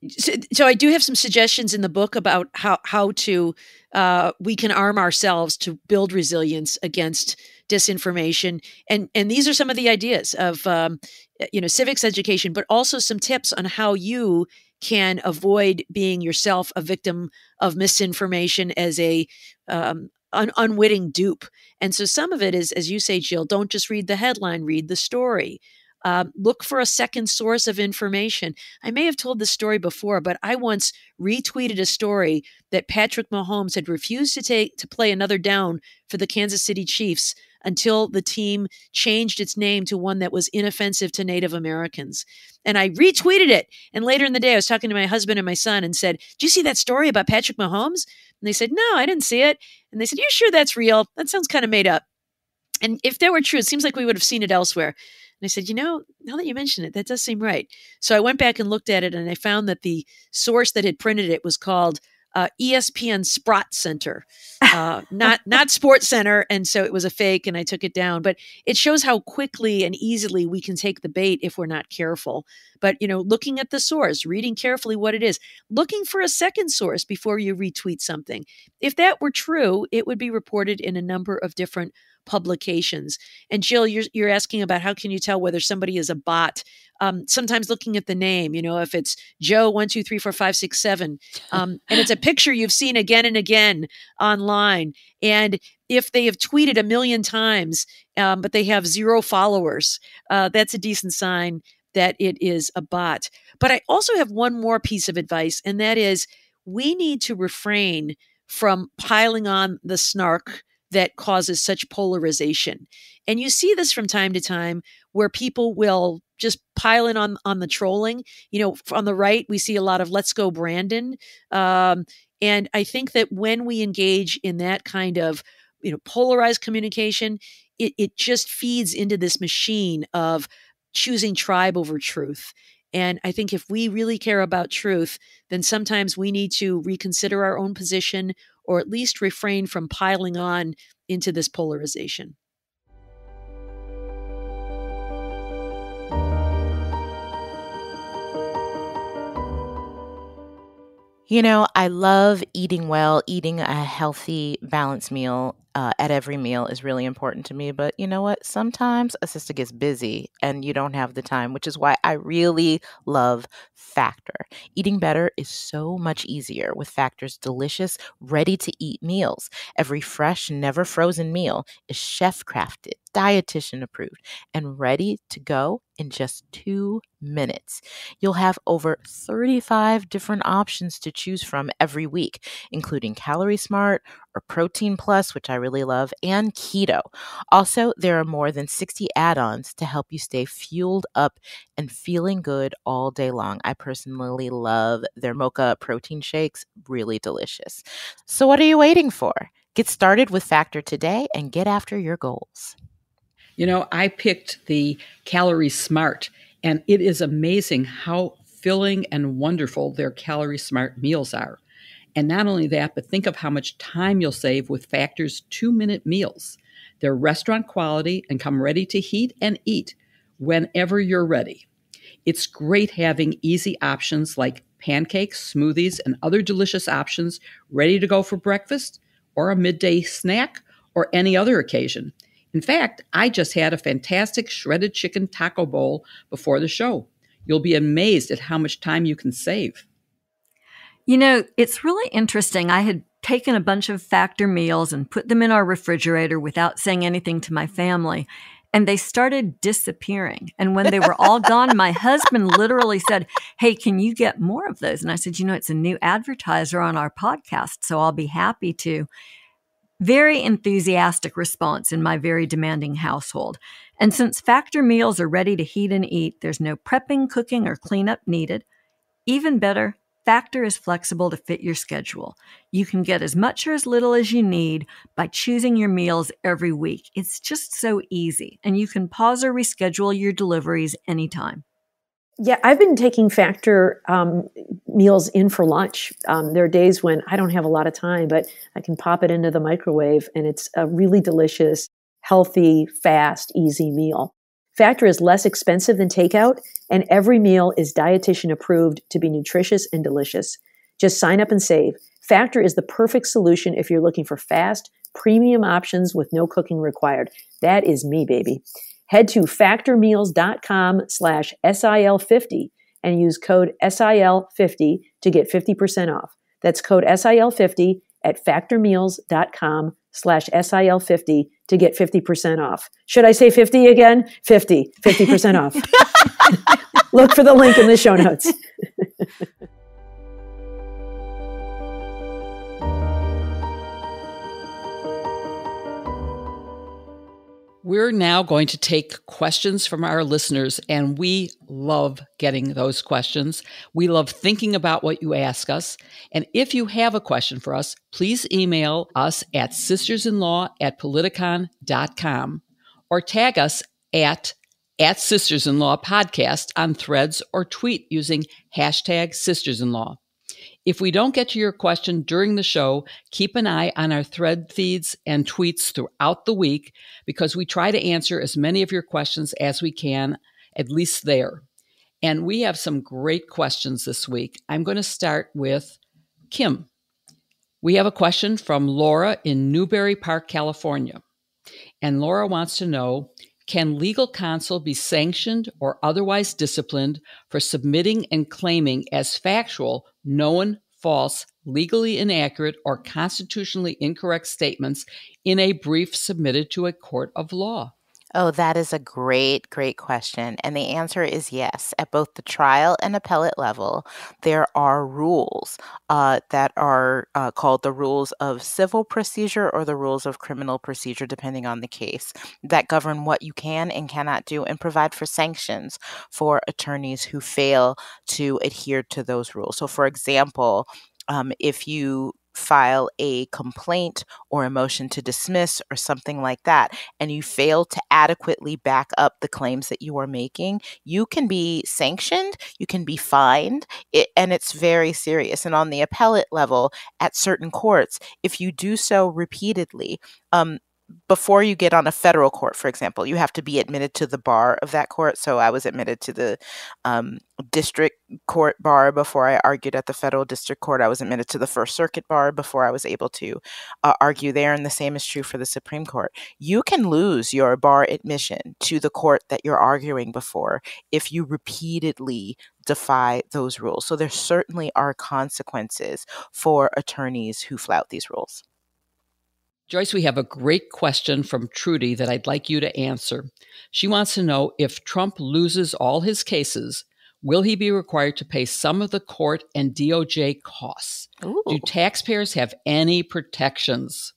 [SPEAKER 4] So, so I do have some suggestions in the book about how how to uh, we can arm ourselves to build resilience against disinformation, and and these are some of the ideas of um, you know civics education, but also some tips on how you can avoid being yourself a victim of misinformation as a um, an unwitting dupe. And so some of it is, as you say, Jill, don't just read the headline, read the story. Uh, look for a second source of information. I may have told this story before, but I once retweeted a story that Patrick Mahomes had refused to take to play another down for the Kansas City Chiefs until the team changed its name to one that was inoffensive to Native Americans. And I retweeted it. And later in the day, I was talking to my husband and my son and said, "Do you see that story about Patrick Mahomes?" And they said, No, I didn't see it. And they said, You sure that's real? That sounds kind of made up. And if that were true, it seems like we would have seen it elsewhere. And I said, You know, now that you mention it, that does seem right. So I went back and looked at it and I found that the source that had printed it was called uh, ESPN Sprott Center, uh, not not Sports Center, and so it was a fake, and I took it down. But it shows how quickly and easily we can take the bait if we're not careful. But you know, looking at the source, reading carefully what it is, looking for a second source before you retweet something. If that were true, it would be reported in a number of different publications. And Jill, you're, you're asking about how can you tell whether somebody is a bot? Um, sometimes looking at the name, you know, if it's Joe one two three four five six seven, um, and it's a picture you've seen again and again online, and if they have tweeted a million times, um, but they have zero followers, uh, that's a decent sign that it is a bot. But I also have one more piece of advice, and that is we need to refrain from piling on the snark that causes such polarization. And you see this from time to time where people will just pile in on on the trolling. You know, on the right, we see a lot of "Let's go, Brandon," um, and I think that when we engage in that kind of you know, polarized communication, it, it just feeds into this machine of choosing tribe over truth. And I think if we really care about truth, then sometimes we need to reconsider our own position or at least refrain from piling on into this polarization.
[SPEAKER 3] You know, I love eating well, eating a healthy, balanced meal uh, at every meal is really important to me. But you know what? Sometimes a sister gets busy and you don't have the time, which is why I really love Factor. Eating better is so much easier with Factor's delicious, ready to eat meals. Every fresh, never frozen meal is chef crafted, dietitian approved, and ready to go in just two minutes. You'll have over 35 different options to choose from every week, including Calorie Smart or Protein Plus, which I really love, and keto. Also, there are more than 60 add ons to help you stay fueled up and feeling good all day long. I personally love their mocha protein shakes, really delicious. So, what are you waiting for? Get started with Factor today and get after your goals.
[SPEAKER 2] You know, I picked the Calorie Smart, and it is amazing how filling and wonderful their Calorie Smart meals are. And not only that, but think of how much time you'll save with Factor's two minute meals. They're restaurant quality and come ready to heat and eat whenever you're ready. It's great having easy options like pancakes, smoothies, and other delicious options ready to go for breakfast or a midday snack or any other occasion. In fact, I just had a fantastic shredded chicken taco bowl before the show. You'll be amazed at how much time you can save.
[SPEAKER 1] You know, it's really interesting. I had taken a bunch of factor meals and put them in our refrigerator without saying anything to my family. And they started disappearing. And when they were all gone, my husband literally said, Hey, can you get more of those? And I said, You know, it's a new advertiser on our podcast, so I'll be happy to. Very enthusiastic response in my very demanding household. And since factor meals are ready to heat and eat, there's no prepping, cooking, or cleanup needed. Even better, Factor is flexible to fit your schedule. You can get as much or as little as you need by choosing your meals every week. It's just so easy, and you can pause or reschedule your deliveries anytime.
[SPEAKER 5] Yeah, I've been taking Factor um, meals in for lunch. Um, there are days when I don't have a lot of time, but I can pop it into the microwave, and it's a really delicious, healthy, fast, easy meal. Factor is less expensive than takeout, and every meal is dietitian approved to be nutritious and delicious. Just sign up and save. Factor is the perfect solution if you're looking for fast, premium options with no cooking required. That is me, baby. Head to factormeals.com slash SIL50 and use code SIL50 to get 50% off. That's code SIL50 at factormeals.com slash SIL50 to get 50% off. Should I say 50 again? 50, 50% off. Look for the link in the show notes.
[SPEAKER 2] We're now going to take questions from our listeners, and we love getting those questions. We love thinking about what you ask us. And if you have a question for us, please email us at sistersinlaw at politicon.com or tag us at at Sisters in Law Podcast on threads or tweet using hashtag Sisters in Law. If we don't get to your question during the show, keep an eye on our thread feeds and tweets throughout the week because we try to answer as many of your questions as we can, at least there. And we have some great questions this week. I'm going to start with Kim. We have a question from Laura in Newbury Park, California. And Laura wants to know can legal counsel be sanctioned or otherwise disciplined for submitting and claiming as factual known false, legally inaccurate, or constitutionally incorrect statements in a brief submitted to a court of law?
[SPEAKER 3] Oh, that is a great, great question. And the answer is yes. At both the trial and appellate level, there are rules uh, that are uh, called the rules of civil procedure or the rules of criminal procedure, depending on the case, that govern what you can and cannot do and provide for sanctions for attorneys who fail to adhere to those rules. So, for example, um, if you file a complaint or a motion to dismiss or something like that, and you fail to adequately back up the claims that you are making, you can be sanctioned, you can be fined, it, and it's very serious. And on the appellate level, at certain courts, if you do so repeatedly, um, before you get on a federal court, for example, you have to be admitted to the bar of that court. So I was admitted to the um, district court bar before I argued at the federal district court. I was admitted to the First Circuit bar before I was able to uh, argue there. And the same is true for the Supreme Court. You can lose your bar admission to the court that you're arguing before if you repeatedly defy those rules. So there certainly are consequences for attorneys who flout these rules.
[SPEAKER 2] Joyce, we have a great question from Trudy that I'd like you to answer. She wants to know if Trump loses all his cases, will he be required to pay some of the court and DOJ costs? Ooh. Do taxpayers have any protections?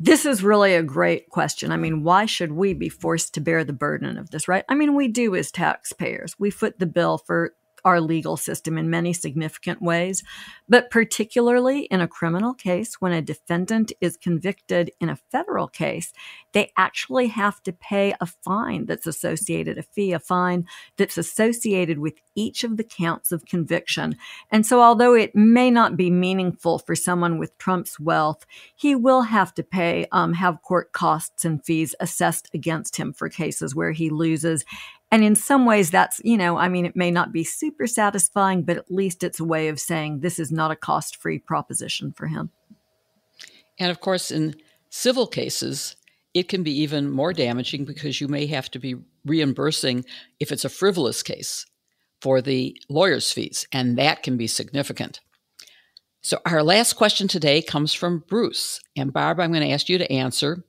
[SPEAKER 1] This is really a great question. I mean, why should we be forced to bear the burden of this, right? I mean, we do as taxpayers. We foot the bill for our legal system in many significant ways, but particularly in a criminal case, when a defendant is convicted in a federal case, they actually have to pay a fine that's associated, a fee, a fine that's associated with each of the counts of conviction. And so, although it may not be meaningful for someone with Trump's wealth, he will have to pay, um, have court costs and fees assessed against him for cases where he loses. And in some ways, that's, you know, I mean, it may not be super satisfying, but at least it's a way of saying this is not a cost free proposition for him.
[SPEAKER 2] And of course, in civil cases, it can be even more damaging because you may have to be reimbursing, if it's a frivolous case, for the lawyer's fees, and that can be significant. So, our last question today comes from Bruce. And Barb, I'm going to ask you to answer.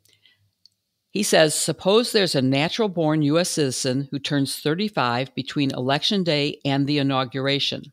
[SPEAKER 2] He says, Suppose there's a natural born U.S. citizen who turns 35 between Election Day and the inauguration.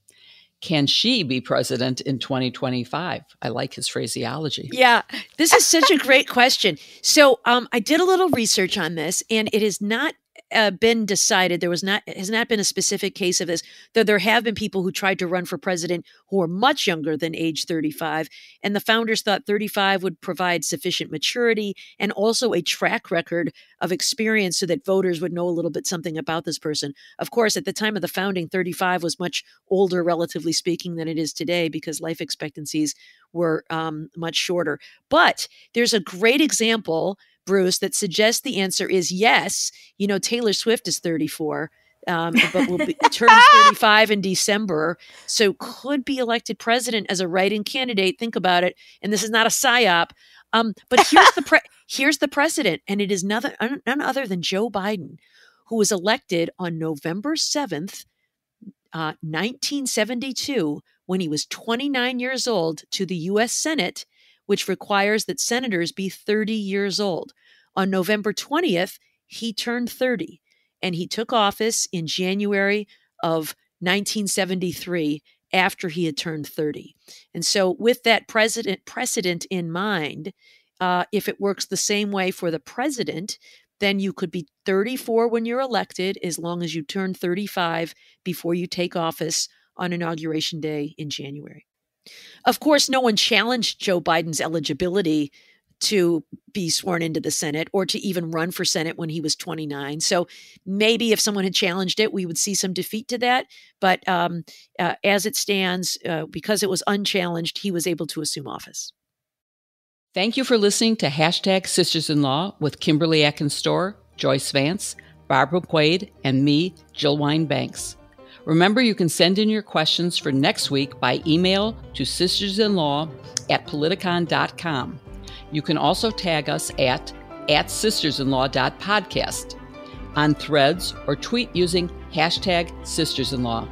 [SPEAKER 2] Can she be president in 2025? I like his phraseology.
[SPEAKER 4] Yeah, this is such a great question. So, um, I did a little research on this, and it is not uh, been decided. There was not has not been a specific case of this. Though there have been people who tried to run for president who are much younger than age 35, and the founders thought 35 would provide sufficient maturity and also a track record of experience so that voters would know a little bit something about this person. Of course, at the time of the founding, 35 was much older, relatively speaking, than it is today because life expectancies were um, much shorter. But there's a great example Bruce, that suggests the answer is yes. You know, Taylor Swift is 34. Um, but will be, turn 35 in December, so could be elected president as a write-in candidate. Think about it, and this is not a psyop. Um, but here's the pre- here's the precedent, and it is none, none other than Joe Biden, who was elected on November 7th, uh, 1972, when he was 29 years old, to the U.S. Senate which requires that senators be 30 years old. On November 20th, he turned 30 and he took office in January of 1973 after he had turned 30. And so, with that president precedent in mind, uh, if it works the same way for the president, then you could be 34 when you're elected, as long as you turn 35 before you take office on Inauguration Day in January. Of course, no one challenged Joe Biden's eligibility to be sworn into the Senate or to even run for Senate when he was 29. So maybe if someone had challenged it, we would see some defeat to that. But um, uh, as it stands, uh, because it was unchallenged, he was able to assume office.
[SPEAKER 2] Thank you for listening to hashtag Sisters in Law with Kimberly Atkins Joyce Vance, Barbara McQuade, and me, Jill Wine-Banks. Remember, you can send in your questions for next week by email to sistersinlaw at politicon.com. You can also tag us at, at sistersinlaw.podcast on threads or tweet using hashtag sistersinlaw.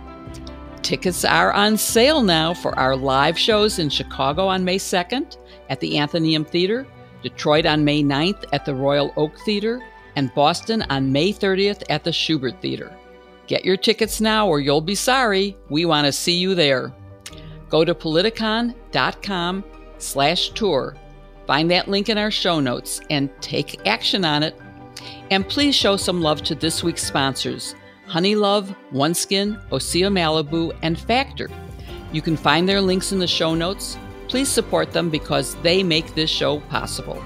[SPEAKER 2] Tickets are on sale now for our live shows in Chicago on May 2nd at the Athenaeum Theater, Detroit on May 9th at the Royal Oak Theater, and Boston on May 30th at the Shubert Theater. Get your tickets now or you'll be sorry. We want to see you there. Go to politicon.com slash tour. Find that link in our show notes and take action on it. And please show some love to this week's sponsors, Honeylove, OneSkin, Osea Malibu, and Factor. You can find their links in the show notes. Please support them because they make this show possible.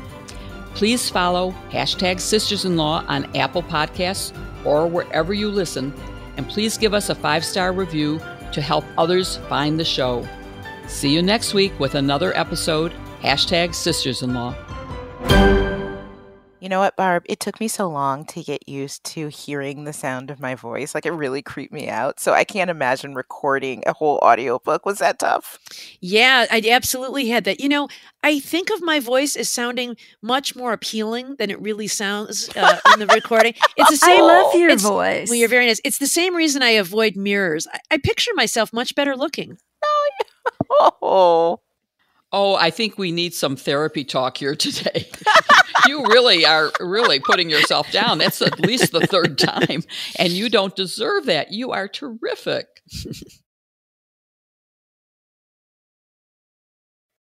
[SPEAKER 2] Please follow hashtag Sisters in Law on Apple Podcasts or wherever you listen, and please give us a five star review to help others find the show. See you next week with another episode. Hashtag Sisters in Law.
[SPEAKER 3] You know what, Barb? It took me so long to get used to hearing the sound of my voice. Like it really creeped me out. So I can't imagine recording a whole audiobook. Was that tough?
[SPEAKER 4] Yeah, I absolutely had that. You know, I think of my voice as sounding much more appealing than it really sounds uh, in the recording. It's the same.
[SPEAKER 1] I love your voice.
[SPEAKER 4] Well, you're very nice. It's the same reason I avoid mirrors. I, I picture myself much better looking.
[SPEAKER 3] Oh.
[SPEAKER 2] Oh, I think we need some therapy talk here today. you really are really putting yourself down. That's at least the third time. And you don't deserve that. You are terrific.